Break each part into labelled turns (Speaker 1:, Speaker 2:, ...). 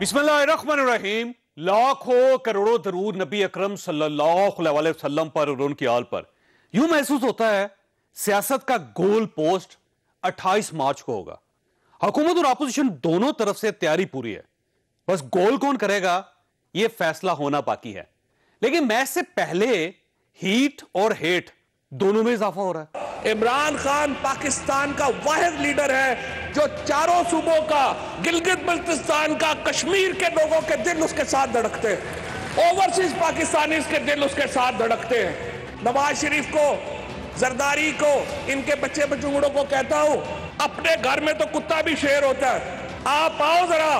Speaker 1: बिस्मिल्लाहिर्रहमानिर्रहीम। लाखों करोड़ों दरूद नबी अकरम सल्लल्लाहु अलैहि वसल्लम पर और उनकी आल पर। यूँ महसूस होता है, सियासत का गोल पोस्ट 28 मार्च को होगा। हुकूमत और अपोजिशन दोनों तरफ़ से तैयारी पूरी है। बस गोल कौन करेगा यह फैसला होना बाकी है। लेकिन मैच से पहले हीट और हेट दोनों में इजाफा हो रहा है।
Speaker 2: इमरान खान पाकिस्तान का वाहिद लीडर है, जो चारों सूबों का, गिलगित बल्तिस्तान का, कश्मीर के लोगों के दिल उसके साथ धड़कते हैं। ओवरसीज पाकिस्तानी के दिल उसके साथ धड़कते हैं। नवाज़ शरीफ को, जरदारी को, इनके बच्चे बचुंगड़ों को कहता हूँ, अपने घर में तो कुत्ता भी शेर होता है। आप आओ जरा,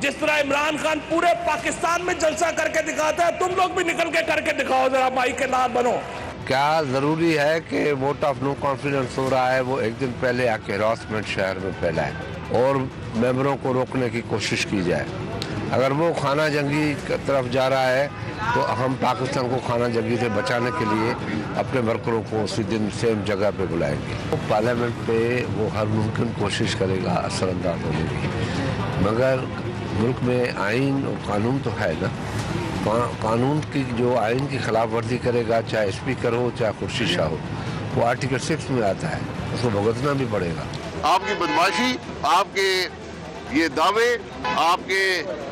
Speaker 2: जिस तरह इमरान खान पूरे पाकिस्तान में जलसा करके दिखाता है, तुम लोग भी निकल के करके दिखाओ जरा, माई के लाल बनो।
Speaker 3: क्या ज़रूरी है कि वोट ऑफ़ नो कॉन्फिडेंस हो रहा है? वो एक दिन पहले आके हरासमेंट शहर में फैलाए और मेंबरों को रोकने की कोशिश की जाए। अगर वो खाना जंगी की तरफ़ जा रहा है तो हम पाकिस्तान को खाना जंगी से बचाने के लिए अपने वर्करों को उसी दिन सेम जगह पे बुलाएँगे। तो पार्लियामेंट पे वो हर मुमकिन कोशिश करेगा असरअंदाज होने की। मगर मुल्क में आइन और कानून तो है ना? कानून की जो आइन की खिलाफ वर्जी करेगा चाहे स्पीकर हो चाहे खुर्शी शाह हो वो आर्टिकल सिक्स में आता है। उसको भुगतना भी पड़ेगा।
Speaker 4: आपकी बदमाशी आपके ये दावे आपके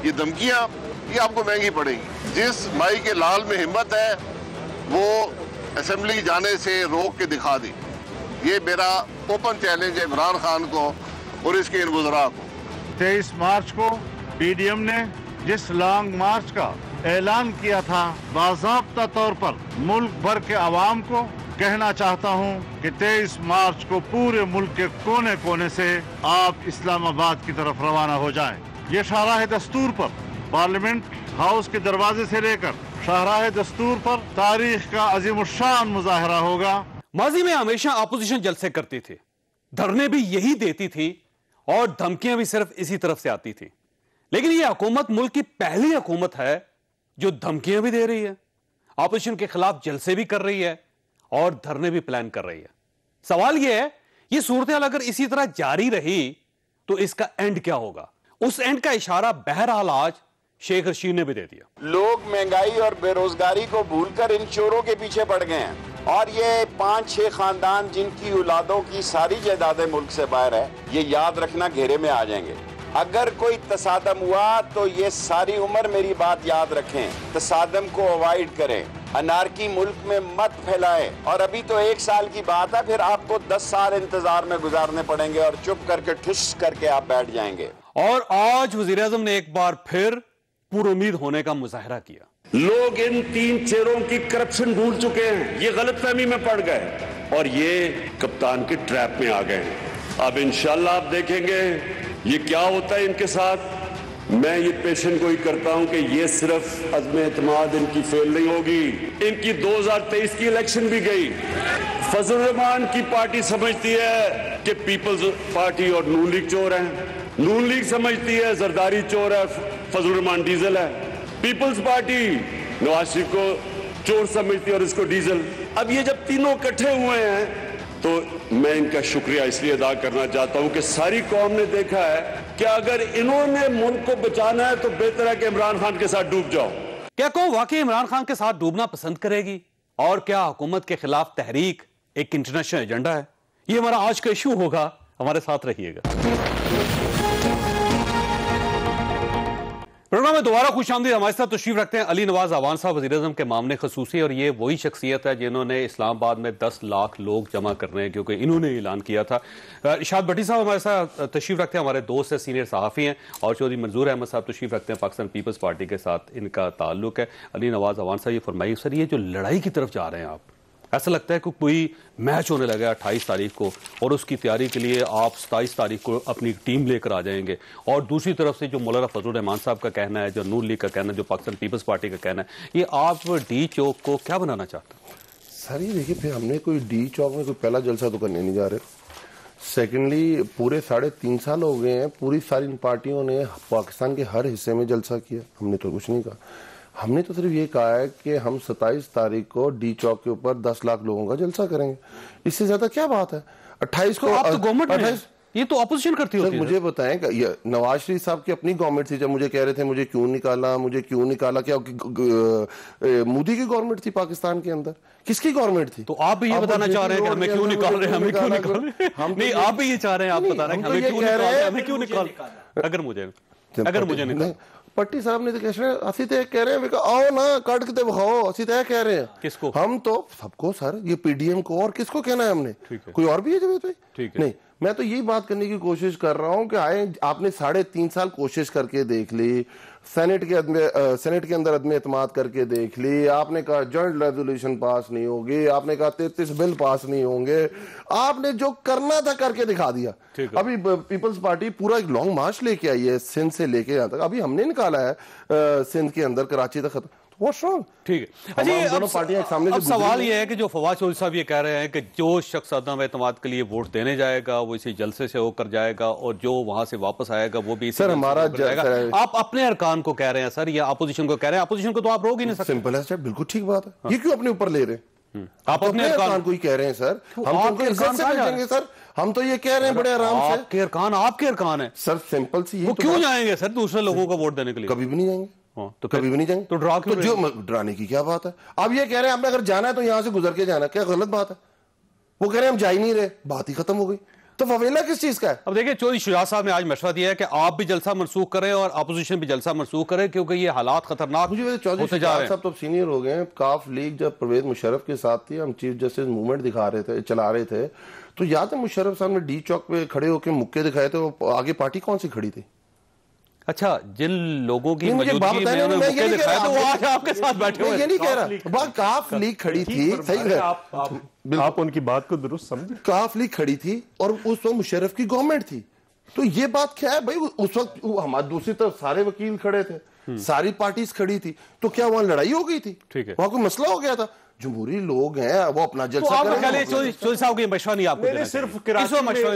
Speaker 4: ये धमकियाँ ये आपको महँगी पड़ेगी। जिस माई के लाल में हिम्मत है वो असम्बली जाने से रोक के दिखा दी। ये मेरा ओपन चैलेंज है इमरान खान को और इसके इन को।
Speaker 5: तेईस मार्च को पीडीएम ने जिस लॉन्ग मार्च का ऐलान किया था बाबा तौर पर मुल्क भर के आवाम को। कहना चाहता हूँ कि 23 मार्च को पूरे मुल्क के कोने कोने से आप इस्लामाबाद की तरफ़ रवाना हो जाएँ। ये शाहराह दस्तूर पर, पार्लियामेंट हाउस के दरवाजे से लेकर शाहराह दस्तूर पर तारीख का अजीम शान मुजाहरा होगा।
Speaker 1: माजी में हमेशा अपोजिशन जलसे करती थी। धरने भी यही देती थी और धमकियाँ भी सिर्फ़ इसी तरफ़ से आती थी। लेकिन ये हुकूमत मुल्क की पहली हुकूमत है जो धमकियाँ भी दे रही है ऑपोजिशन के खिलाफ जलसे भी कर रही है और धरने भी प्लान कर रही है। सवाल यह है, ये सूरत अगर इसी तरह जारी रही तो इसका एंड क्या होगा? उस एंड का इशारा बहरहाल आज शेख रशीद ने भी दे दिया।
Speaker 6: लोग महँगाई और बेरोजगारी को भूलकर इन चोरों के पीछे पड़ गए हैं और ये पाँच छह खानदान जिनकी औलादों की सारी जायदादें मुल्क से बाहर है, ये याद रखना घेरे में आ जाएँगे। अगर कोई तसादम हुआ तो ये सारी उम्र मेरी बात याद रखें। तसादम को अवॉइड करें। अनारकी मुल्क में मत फैलाएँ। और अभी तो एक साल की बात है फिर आपको दस साल इंतज़ार में गुजारने पड़ेंगे और चुप करके ठुस करके आप बैठ जाएँगे।
Speaker 1: और आज वज़ीर अजम ने एक बार फिर पूरी उम्मीद होने का मुजाहरा किया।
Speaker 2: लोग इन तीन चेहरों की करप्शन भूल चुके हैं। ये गलत फहमी में पड़ गए। और ये कप्तान के ट्रैप में आ गए अब इंशाल्लाह आप देखेंगे ये क्या होता है इनके साथ? मैं ये पेशन ही करता हूँ कि ये सिर्फ़ अजम एतमाद इनकी फेल नहीं होगी। इनकी 2023 की इलेक्शन भी गई। फजल रहमान की पार्टी समझती है कि पीपल्स पार्टी और नून लीग चोर है। नून लीग समझती है, जरदारी चोर है, फजल रहमान डीजल है। पीपल्स पार्टी नवाज़ शरीफ को चोर समझती है और इसको डीजल। अब ये जब तीनों इकट्ठे हुए हैं तो मैं इनका शुक्रिया इसलिए अदा करना चाहता हूँ कि सारी कौम ने देखा है कि अगर इन्होंने मुल्क को बचाना है तो बेहतर है कि इमरान खान के साथ डूब जाओ।
Speaker 1: क्या कौन वाकई इमरान खान के साथ डूबना पसंद करेगी? और क्या हुकूमत के खिलाफ तहरीक एक इंटरनेशनल एजेंडा है? ये हमारा आज का इशू होगा। हमारे साथ रहिएगा। प्रोग्राम में दोबारा खुश आमदी हमारे साथ तशरीफ़ रखते हैं अली नवाज़ अवान साहब वजी अजम के मामले खसूसी, और ये वही शख्सियत है जिन्होंने इस्लामाबाद में दस लाख लोग जमा करने हैं, क्योंकि इन्होंने ऐलान किया था। इशाद भट्टी साहब हमारे साथ तशरीफ़ रखते हैं। हमारे दोस्त है, सीनियर सहाफ़ी हैं, और चौधरी मंजूर अहमद साहब तशरीफ़ रखते हैं। पाकिस्तान पीपल्स पार्टी के साथ इनका ताल्लुक है। अली नवाज़ अवान साहब, ये फरमाइए, सर, ये जो लड़ाई की तरफ़ जा रहे हैं आप ऐसा लगता है कि कोई मैच होने लगा है अट्ठाईस तारीख को और उसकी तैयारी के लिए आप सताईस तारीख को अपनी टीम लेकर आ जाएँगे। और दूसरी तरफ़ से जो मौलाना फजल रहमान साहब का कहना है, जो नूर लीग का कहना है, जो पाकिस्तान पीपल्स पार्टी का कहना है, ये आप डी चौक को क्या बनाना चाहते हैं?
Speaker 7: सर, ये देखिए, फिर हमने कोई डी चौक में कोई पहला जलसा तो करने नहीं जा रहे। सेकेंडली पूरे साढ़े तीन साल हो गए हैं, पूरी सारी इन पार्टियों ने पाकिस्तान के हर हिस्से में जलसा किया। हमने तो कुछ नहीं कहा। हमने तो सिर्फ़ ये कहा है कि हम 27 तारीख को डी चौक के ऊपर 10 लाख लोगों का जलसा करेंगे। इससे ज़्यादा क्या बात है? 28 को
Speaker 1: तो आप तो गवर्नमेंट ये तो अपोजिशन करती होती है।
Speaker 7: मुझे बताएँ कि नवाज़ शरीफ साहब की अपनी गवर्नमेंट थी जब मुझे कह रहे थे मुझे क्यों निकाला मुझे क्यों निकाला क्या मोदी की गवर्नमेंट थी पाकिस्तान के अंदर? किसकी गवर्नमेंट थी?
Speaker 1: तो आप भी ये बताना चाह रहे हैं हमें क्यों निकाल रहे हैं हमें क्यों
Speaker 7: निकाल?
Speaker 1: रहे हैं?
Speaker 7: तो
Speaker 1: नहीं आप भी ये चाह रहे हैं आप बता रहे हैं
Speaker 7: तो
Speaker 1: हमें क्यों निकाल
Speaker 7: रहे
Speaker 1: रहे हैं हमें क्यों निकाल अगर मुझे अगर मुझे निकाल
Speaker 7: नहीं, पट्टी साहब ने तो, तो कह रहे हैं तो कह रहे हैं आओ ना काट के तो बखाओ असी तो कह रहे हैं।
Speaker 1: किसको?
Speaker 7: हम तो सबको सर ये पीडीएम को और किसको कहना है हमने? कोई और भी है जब तो?
Speaker 1: ठीक
Speaker 7: नहीं मैं तो यही बात करने की कोशिश कर रहा हूँ कि आए आपने साढ़े तीन साल कोशिश करके देख ली सेनेट के अदम सेनेट के अंदर अदम एतमाद करके देख ली। आपने कहा जॉइंट रेजोल्यूशन पास नहीं होगी। आपने कहा तैतीस बिल पास नहीं होंगे। आपने जो करना था करके दिखा दिया। अभी पीपल्स पार्टी पूरा एक लॉन्ग मार्च लेके आई है सिंध से लेके यहाँ तक। अभी हमने निकाला है सिंध के अंदर कराची तक खत्म।
Speaker 1: ठीक है। अच्छा ये
Speaker 7: दोनों
Speaker 1: अब-
Speaker 7: पार्टियाँ एक सामने
Speaker 1: अब सवाल
Speaker 7: हैं।
Speaker 1: ये है कि जो फवाद चौधरी साहब ये कह रहे हैं कि जो शख्स अदम एतमाद के लिए वोट देने जाएगा वो इसी जलसे से होकर जाएगा और जो वहाँ से वापस आएगा वो भी
Speaker 7: सर, हमारा
Speaker 1: जाएगा। आप अपने अरकान को कह रहे हैं सर या अपोजिशन को कह रहे हैं? अपोजिशन को तो आप रोक ही नहीं सकते।
Speaker 7: सिंपल है बिल्कुल ठीक बात है। ये क्यों अपने ऊपर ले रहे हैं?
Speaker 1: आप
Speaker 7: तो
Speaker 1: अपने अरकान
Speaker 7: को ही कह रहे हैं सर। हम तो
Speaker 1: आपके अरकान
Speaker 7: से भेजेंगे सर। हम तो ये कह रहे हैं बड़े आराम से।
Speaker 1: आपके अरकान आपके अरकान है।
Speaker 7: सर सिंपल सी
Speaker 1: वो
Speaker 7: तो
Speaker 1: क्यों जाएँगे सर दूसरे लोगों को वोट देने के लिए?
Speaker 7: कभी भी नहीं जाएँगे।
Speaker 1: हाँ, तो
Speaker 7: कभी भी नहीं जाएँगे।
Speaker 1: तो ड्रा क्यों
Speaker 7: तो जो डराने की क्या बात है? अब ये कह रहे हैं आपने अगर जाना है तो यहाँ से गुजर के जाना क्या गलत बात है? वो कह रहे हैं हम जा ही नहीं रहे। बात ही खत्म हो गई। तो फवेला किस चीज़ का है?
Speaker 1: अब देखिए चौधरी शुजात साहब ने आज मशवरा दिया है कि आप भी जलसा मनसूख करें और अपोजिशन भी जलसा मनसूख करें क्योंकि ये हालात खतरनाक
Speaker 7: मुझे चौधरी साहब तो सीनियर हो गए हैं। काफ लीग जब परवेज मुशर्रफ के साथ थी हम चीफ जस्टिस मूवमेंट दिखा रहे थे चला रहे थे। तो याद है मुशरफ साहब ने डी चौक पे खड़े होकर मुक्के दिखाए थे वो आगे पार्टी कौन सी खड़ी थी?
Speaker 1: अच्छा जिन लोगों की
Speaker 7: मुझे बात
Speaker 1: मौजूदगी में उन्होंने दिखाए तो वो आज आपके साथ बैठे हुए
Speaker 7: ये नहीं कह रहा। वहाँ काफ लीग खड़ी थी सही है।
Speaker 8: आप आप, आप उनकी बात को दुरुस्त समझे।
Speaker 7: काफ लीग खड़ी थी और उस वक्त मुशरफ की गवर्नमेंट थी। तो ये बात क्या है भाई? उस वक्त हमारे दूसरी तरफ़ सारे वकील खड़े थे सारी पार्टीज़ खड़ी थी तो क्या वहाँ लड़ाई हो गई थी?
Speaker 1: ठीक है।
Speaker 7: वहाँ कोई मसला हो गया था? जमहूरी लोग हैं वो अपना
Speaker 1: तो
Speaker 7: जलसा
Speaker 1: तो
Speaker 7: करें,
Speaker 1: साहब की मशवरा नहीं आपको
Speaker 8: सिर्फ़ कराची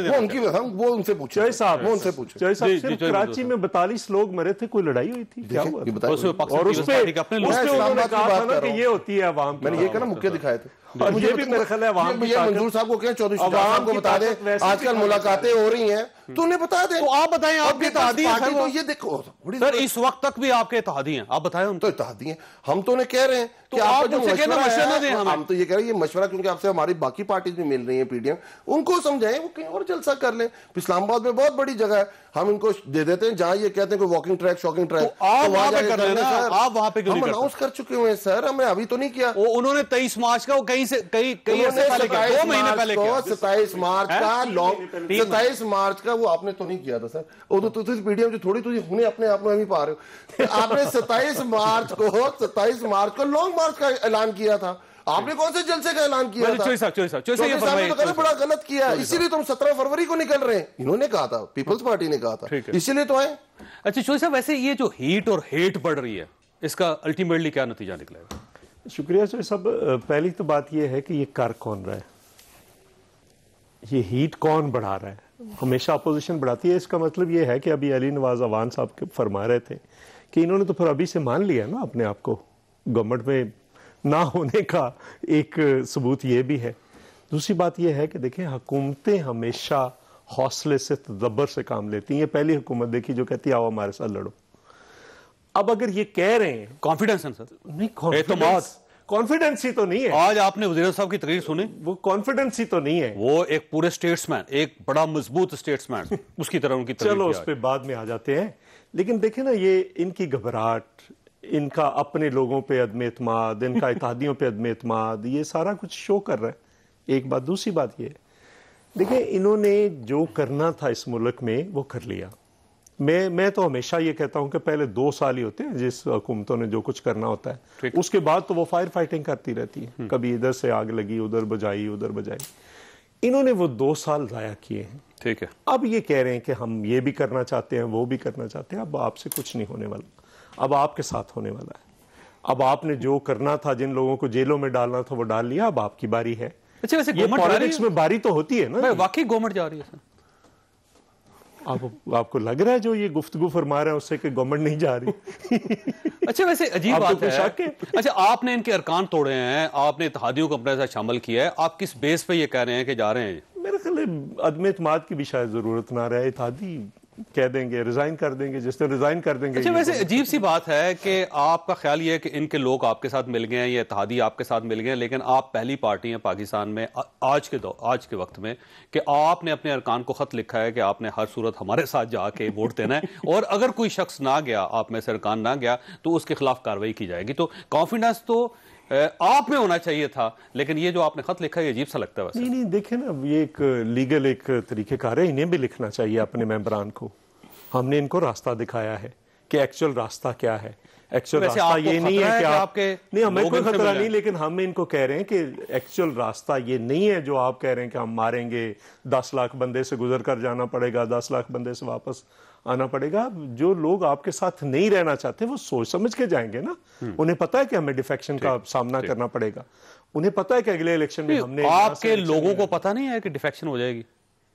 Speaker 7: वो उनकी हम वो उनसे पूछे।
Speaker 8: साहब
Speaker 7: वो उनसे पूछे।
Speaker 8: साहब कराची में बैतालीस लोग मरे थे कोई लड़ाई हुई थी? क्या हुआ
Speaker 7: और?
Speaker 1: उसमें
Speaker 8: और उस
Speaker 1: पीपल्स
Speaker 8: पे
Speaker 1: पार्टी के अपने लोग
Speaker 8: उस पे
Speaker 7: मैं
Speaker 8: उन्होंने कहा था ना
Speaker 7: कर
Speaker 8: कि ये होती है आवाम
Speaker 7: मैंने ये
Speaker 8: कहा
Speaker 7: कहना मुक्के दिखाए थे।
Speaker 8: और
Speaker 7: मुझे
Speaker 8: भी
Speaker 7: बता-
Speaker 8: ख्याल है
Speaker 7: ये
Speaker 8: ताकत-
Speaker 7: मंजूर साहब को कहें चौधरी साहब को बता दें? आजकल मुलाकातें हो। रही हैं। तो उन्हें बता दें।
Speaker 1: तो आप बताएँ आपके
Speaker 7: ये
Speaker 1: इत्तेहादी हैं वो।
Speaker 7: तो ये देखो
Speaker 1: सर इस वक्त तक भी आपके इत्तेहादी हैं। आप बताएँ उनको।
Speaker 7: तो इत्तेहादी हैं। हम तो उन्हें कह रहे हैं
Speaker 1: तो
Speaker 7: कि आपका
Speaker 1: आप
Speaker 7: जो मशवरा है,
Speaker 1: दें हम
Speaker 7: तो ये कह रहे हैं ये मशवरा क्योंकि आपसे हमारी बाकी पार्टीज़ भी मिल रही हैं पीडीएम। उनको समझाएँ वो कहीं और जलसा कर लें। इस्लामाबाद में बहुत बड़ी जगह है। हम इनको दे देते हैं जहाँ ये कहते हैं कोई वॉकिंग ट्रैक शॉकिंग ट्रैक
Speaker 1: तो आप
Speaker 7: वहाँ
Speaker 1: वहाँ पे कर लेना,
Speaker 7: सर।
Speaker 1: आप वहाँ पे क्यों
Speaker 7: हम अनाउंस कर चुके हुए हैं सर हमने अभी तो नहीं किया।
Speaker 1: वो उन्होंने तेईस मार्च का वो कहीं से कई कई अरसे पहले दो महीने पहले किया।
Speaker 7: सताइस मार्च का लॉन्ग सताइस मार्च का वो आपने तो नहीं किया था सर। वो तो पीडीएम जो थोड़ी तुझे हुने अपने आप में भी पा रहे हो। तो आपने सताइस मार्च को सताइस मार्च को लॉन्ग मार्च का ऐलान किया था। आपने कौन से जलसे का ऐलान किया था?
Speaker 1: साहब, साहब, साहब,
Speaker 7: साहब तो बड़ा गलत किया इसीलिए तो हम सत्रह फरवरी को निकल रहे हैं। इन्होंने कहा था पीपल्स पार्टी ने कहा था। इसीलिए तो आए।
Speaker 1: अच्छा चौधरी साहब वैसे ये जो हीट और हेट बढ़ रही है इसका अल्टीमेटली क्या नतीजा निकलेगा
Speaker 8: शुक्रिया सर सब पहली तो बात यह है कि ये कर कौन रहा है? ये हीट कौन बढ़ा रहा है? हमेशा अपोजिशन बढ़ाती है। इसका मतलब ये है कि अभी अली नवाज़ अवान साहब के फरमा रहे थे कि इन्होंने तो फिर अभी से मान लिया ना अपने आप को। गवर्नमेंट में ना होने का एक सबूत ये भी है। दूसरी बात यह है कि देखें हुकूमतें हमेशा हौसले से तदब्बर से काम लेती हैं। ये पहली हुकूमत देखी जो कहती है आओ हमारे साथ लड़ो। अब अगर ये कह रहे हैं
Speaker 1: कॉन्फिडेंस है सर।
Speaker 8: नहीं
Speaker 1: एतमाद।
Speaker 8: कॉन्फिडेंस ही तो नहीं है।
Speaker 1: आज आपने वज़ीर साहब की तकरीर सुनी?
Speaker 8: वो कॉन्फिडेंस ही तो नहीं है।
Speaker 1: वो एक पूरे स्टेट्समैन एक बड़ा मज़बूत स्टेट्समैन उसकी तरह उनकी
Speaker 8: चलो उस पर बाद में आ जाते हैं। लेकिन देखें ना ये इनकी घबराहट इनका अपने लोगों पे अदम एतमाद इनका इतिहादियों पे अदम एतमाद ये सारा कुछ शो कर रहा है। एक बात दूसरी बात ये देखिए इन्होंने जो करना था इस मुल्क में वो कर लिया। मैं मैं तो हमेशा ये कहता हूँ कि पहले दो साल ही होते हैं जिस हुकूमतों ने जो कुछ करना होता है। उसके बाद तो वो फायर फाइटिंग करती रहती है। कभी इधर से आग लगी उधर बजाई उधर बजाई। इन्होंने वो दो साल जाया किए हैं।
Speaker 1: ठीक है।
Speaker 8: अब ये कह रहे हैं कि हम ये भी करना चाहते हैं वो भी करना चाहते हैं। अब आपसे कुछ नहीं होने वाला। अब आपके साथ होने वाला है। अब आपने जो करना था जिन लोगों को जेलों में डालना था वो डाल लिया अब आपकी बारी है।
Speaker 1: अच्छा वैसे
Speaker 8: ये पॉलिटिक्स में बारी तो होती है ना
Speaker 1: वाकई गवर्नमेंट जा रही है सर।
Speaker 8: आप आपको लग रहा है जो ये गुफ्तगु फरमा रहे हैं उससे कि गवर्नमेंट नहीं जा रही।
Speaker 1: अच्छा वैसे अजीब बात
Speaker 8: कोई
Speaker 1: है।
Speaker 8: शक है?
Speaker 1: अच्छा आपने इनके अरकान तोड़े हैं आपने इतिहादियों को अपने साथ शामिल किया है। आप किस बेस पे ये कह रहे हैं कि जा रहे हैं?
Speaker 8: मेरे ख्याल अदम एतमाद की भी शायद ज़रूरत ना रहे इतिहादी कह देंगे रिजाइन कर देंगे जिस दिन रिजाइन कर देंगे
Speaker 1: अच्छा वैसे अजीब सी बात है कि आपका ख्याल ये है कि इनके लोग आपके साथ मिल गए हैं ये इत्तेहादी आपके साथ मिल गए हैं लेकिन आप पहली पार्टी हैं पाकिस्तान में आज के दो आज के वक्त में कि आपने अपने अरकान को खत लिखा है कि आपने हर सूरत हमारे साथ जाके वोट देना है और अगर कोई शख्स ना गया आप में से अरकान ना गया तो उसके खिलाफ कार्रवाई की जाएगी। तो कॉन्फिडेंस तो आप में होना चाहिए था लेकिन ये जो आपने खत लिखा है अजीब सा लगता है वैसे।
Speaker 8: नहीं नहीं देखे ना ये एक लीगल एक तरीकेकार है इन्हें भी लिखना चाहिए अपने मेंबरान को। हमने इनको रास्ता दिखाया है कि एक्चुअल रास्ता क्या है। एक्चुअल रास्ता ये नहीं है कि
Speaker 1: कि
Speaker 8: आप
Speaker 1: आपके
Speaker 8: नहीं हमें कोई खतरा नहीं लेकिन हम इनको कह रहे हैं कि एक्चुअल रास्ता ये नहीं है जो आप कह रहे हैं कि हम मारेंगे दस लाख बंदे से गुजर कर जाना पड़ेगा दस लाख बंदे से वापस आना पड़ेगा। जो लोग आपके साथ नहीं रहना चाहते वो सोच समझ के जाएँगे ना।
Speaker 1: हम्म।
Speaker 8: उन्हें पता है कि हमें डिफेक्शन का सामना करना पड़ेगा। उन्हें पता है कि अगले इलेक्शन में हमने
Speaker 1: आपके लोगों को पता नहीं है कि डिफेक्शन हो जाएगी।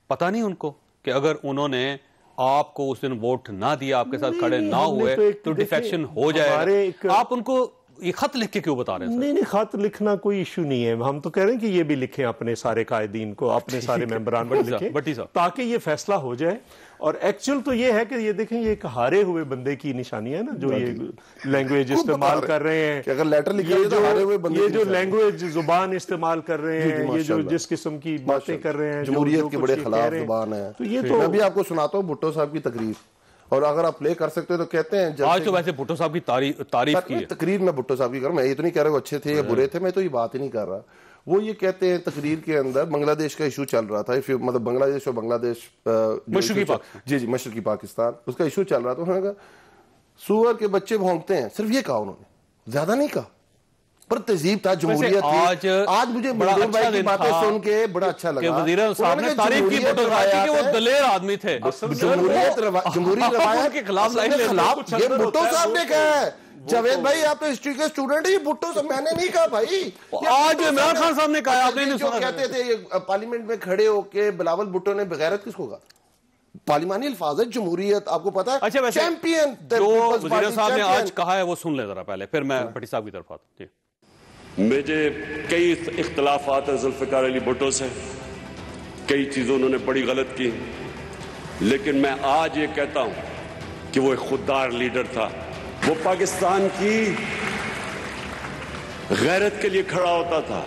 Speaker 1: पता नहीं उनको कि अगर उन्होंने आपको उस दिन वोट ना दिया आपके साथ खड़े ना हुए
Speaker 8: तो
Speaker 1: तो डिफेक्शन हो जाए आप उनको ये खत लिख के क्यों बता रहे हैं
Speaker 8: नहीं नहीं खत लिखना कोई इशू नहीं है। हम तो कह रहे हैं कि ये भी लिखें अपने सारे कायदीन को अपने सारे मेंबरान को लिखें। ताकि ये फैसला हो जाए। और एक्चुअल तो ये है कि ये देखें ये एक हारे हुए बंदे की निशानी है ना जो ये लैंग्वेज इस्तेमाल कर रहे हैं।
Speaker 7: कि अगर लेटर लिखा
Speaker 8: ये
Speaker 7: है तो हारे हुए
Speaker 8: जो
Speaker 7: बंदे
Speaker 8: ये जो लैंग्वेज ज़ुबान इस्तेमाल कर रहे
Speaker 7: जी, जी,
Speaker 8: हैं ये जो जिस किस्म की बातें कर रहे हैं
Speaker 7: जमहूरियत के बड़े खिलाफ ज़ुबान है।
Speaker 8: तो ये तो
Speaker 7: मैं भी आपको सुनाता हूँ भुट्टो साहब की तकरीर। और अगर आप प्ले कर सकते हो तो कहते हैं
Speaker 1: आज तो वैसे भुट्टो साहब की तारीफ़ तारीफ़ की है।
Speaker 7: तकरीर में भुट्टो साहब की कर मैं ये तो नहीं कह रहा वो अच्छे थे या बुरे थे मैं तो ये बात ही नहीं कर रहा। वो ये कहते हैं तकरीर के अंदर बांग्लादेश का इशू चल रहा था इफ़ मतलब बांग्लादेश और बांग्लादेश
Speaker 1: मशरकी।
Speaker 7: जी जी मशरकी पाकिस्तान उसका इशू चल रहा था। उन्होंने कहा सुअर के बच्चे भोंगते हैं सिर्फ़ ये कहा उन्होंने ज़्यादा नहीं कहा। पर तहजीब था जमहूरियत
Speaker 1: आज
Speaker 7: आज मुझे
Speaker 1: बड़ा
Speaker 7: मंजूर
Speaker 1: अच्छा
Speaker 7: भाई की बातें सुन के बड़ा अच्छा लगा।
Speaker 1: वज़ीर साहब ने तारीफ़ की कि वो
Speaker 7: है।
Speaker 1: दलेर आदमी थे।
Speaker 7: जमहूरियत जमहूरी रवायत
Speaker 1: उनके खिलाफ लाइन
Speaker 7: के खिलाफ ये भुट्टो साहब ने
Speaker 8: तो-
Speaker 7: कहा है। जावेद भाई आप तो हिस्ट्री के स्टूडेंट है भुट्टो साहब मैंने नहीं कहा भाई।
Speaker 1: आज इमरान खान साहब ने कहा, आपने नहीं
Speaker 7: जो
Speaker 1: सुना
Speaker 7: कहते थे पार्लियामेंट में खड़े होके बिलावल भुट्टो ने बगैरत किसको कहा? पार्लिमानी अल्फाज है जमहूरियत आपको पता है?
Speaker 1: अच्छा
Speaker 7: चैंपियन
Speaker 1: जो वज़ीर साहब ने आज कहा है वो सुन ले जरा पहले फिर मैं भट्टी साहब की तरफ़ आता हूँ। जी।
Speaker 2: मुझे कई इख्तलाफात हैं जुल्फ़िकार अली भुट्टो से। कई चीज़ें उन्होंने बड़ी गलत की। लेकिन मैं आज ये कहता हूँ कि वो एक खुददार लीडर था। वो पाकिस्तान की गैरत के लिए खड़ा होता था।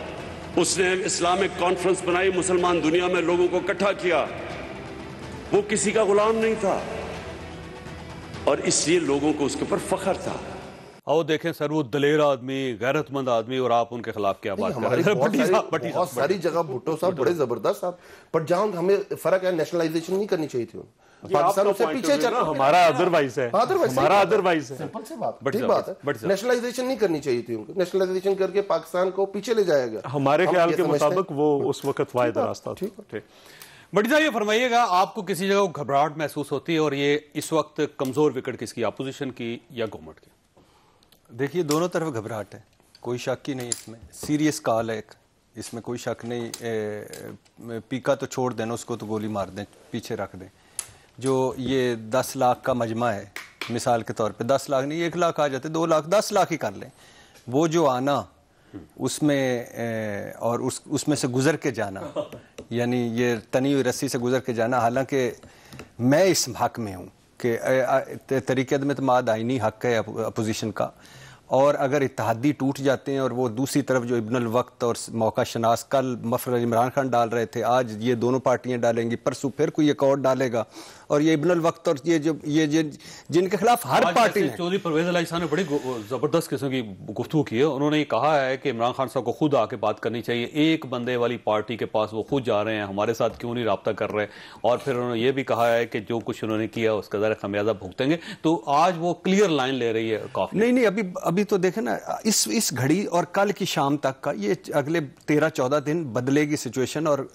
Speaker 2: उसने इस्लामिक कॉन्फ्रेंस बनाई, मुसलमान दुनिया में लोगों को इकट्ठा किया। वो किसी का गुलाम नहीं था। और इसलिए लोगों को उसके ऊपर फख्र था।
Speaker 1: आओ देखें सर वो दलेर आदमी गैरतमंद आदमी और आप उनके खिलाफ क्या बात कर रहे हैं?
Speaker 7: बहुत सारी, सारी जगह भुट्टो साहब बड़े ज़बरदस्त साहब पर जहाँ हमें फ़र्क है नेशनलाइजेशन नहीं करनी चाहिए थी पाकिस्तान उससे पीछे चल
Speaker 8: हमारा अदरवाइज़ है। हमारा अदरवाइज़ है।
Speaker 7: सिंपल सी बात
Speaker 1: बट
Speaker 7: ठीक बात है। नेशनलाइजेशन नहीं करनी चाहिए थी उनको। नेशनलाइजेशन करके पाकिस्तान को पीछे ले जाया गया।
Speaker 8: हमारे ख्याल के मुताबिक वो उस वक्त वायद रास्ता था।
Speaker 7: ठीक
Speaker 1: भट्टी साहब ये फरमाइएगा आपको किसी जगह घबराहट महसूस होती है और ये इस वक्त कमज़ोर विकेट किसकी अपोजिशन की या गवर्नमेंट की?
Speaker 9: देखिए दोनों तरफ़ घबराहट है। कोई शक ही नहीं इसमें। सीरियस कॉल है एक। इसमें कोई शक नहीं। ए, पीका तो छोड़ देना उसको तो गोली मार दें पीछे रख दें। जो ये दस लाख का मजमा है मिसाल के तौर पे दस लाख नहीं एक लाख आ जाते दो लाख दस लाख ही कर लें। वो जो आना उसमें और उस उसमें से गुजर के जाना यानी ये तनी हुई रस्सी से गुजर के जाना हालाँकि मैं इस हक में हूँ कि तरीके अदमतमाद आइनी हक है अपोजिशन का। और अगर इतिहादी टूट जाते हैं और वो दूसरी तरफ़ जो इब्नुल वक्त और मौका शनास, कल मफर इमरान खान डाल रहे थे, आज ये दोनों पार्टियाँ डालेंगी, परसों फिर कोई एक और डालेगा। और ये इब्नुल वक्त और ये जो ये जिन जिनके खिलाफ हर पार्टी ने
Speaker 1: चौधरी परवेज साहब ने बड़ी ज़बरदस्त किस्म की गुफ्तू की है। उन्होंने ये कहा है कि इमरान खान साहब को खुद आके बात करनी चाहिए। एक बंदे वाली पार्टी के पास वो खुद जा रहे हैं हमारे साथ क्यों नहीं रबता कर रहे और फिर उन्होंने ये भी कहा है कि जो कुछ उन्होंने किया उसका जरा खमियाजा भुगतेंगे। तो आज वो क्लियर लाइन ले रही है काफ़ी।
Speaker 9: नहीं नहीं अभी अभी तो देखे ना इस इस घड़ी और कल की शाम तक का ये अगले तेरह चौदह दिन बदलेगी सिचुएशन और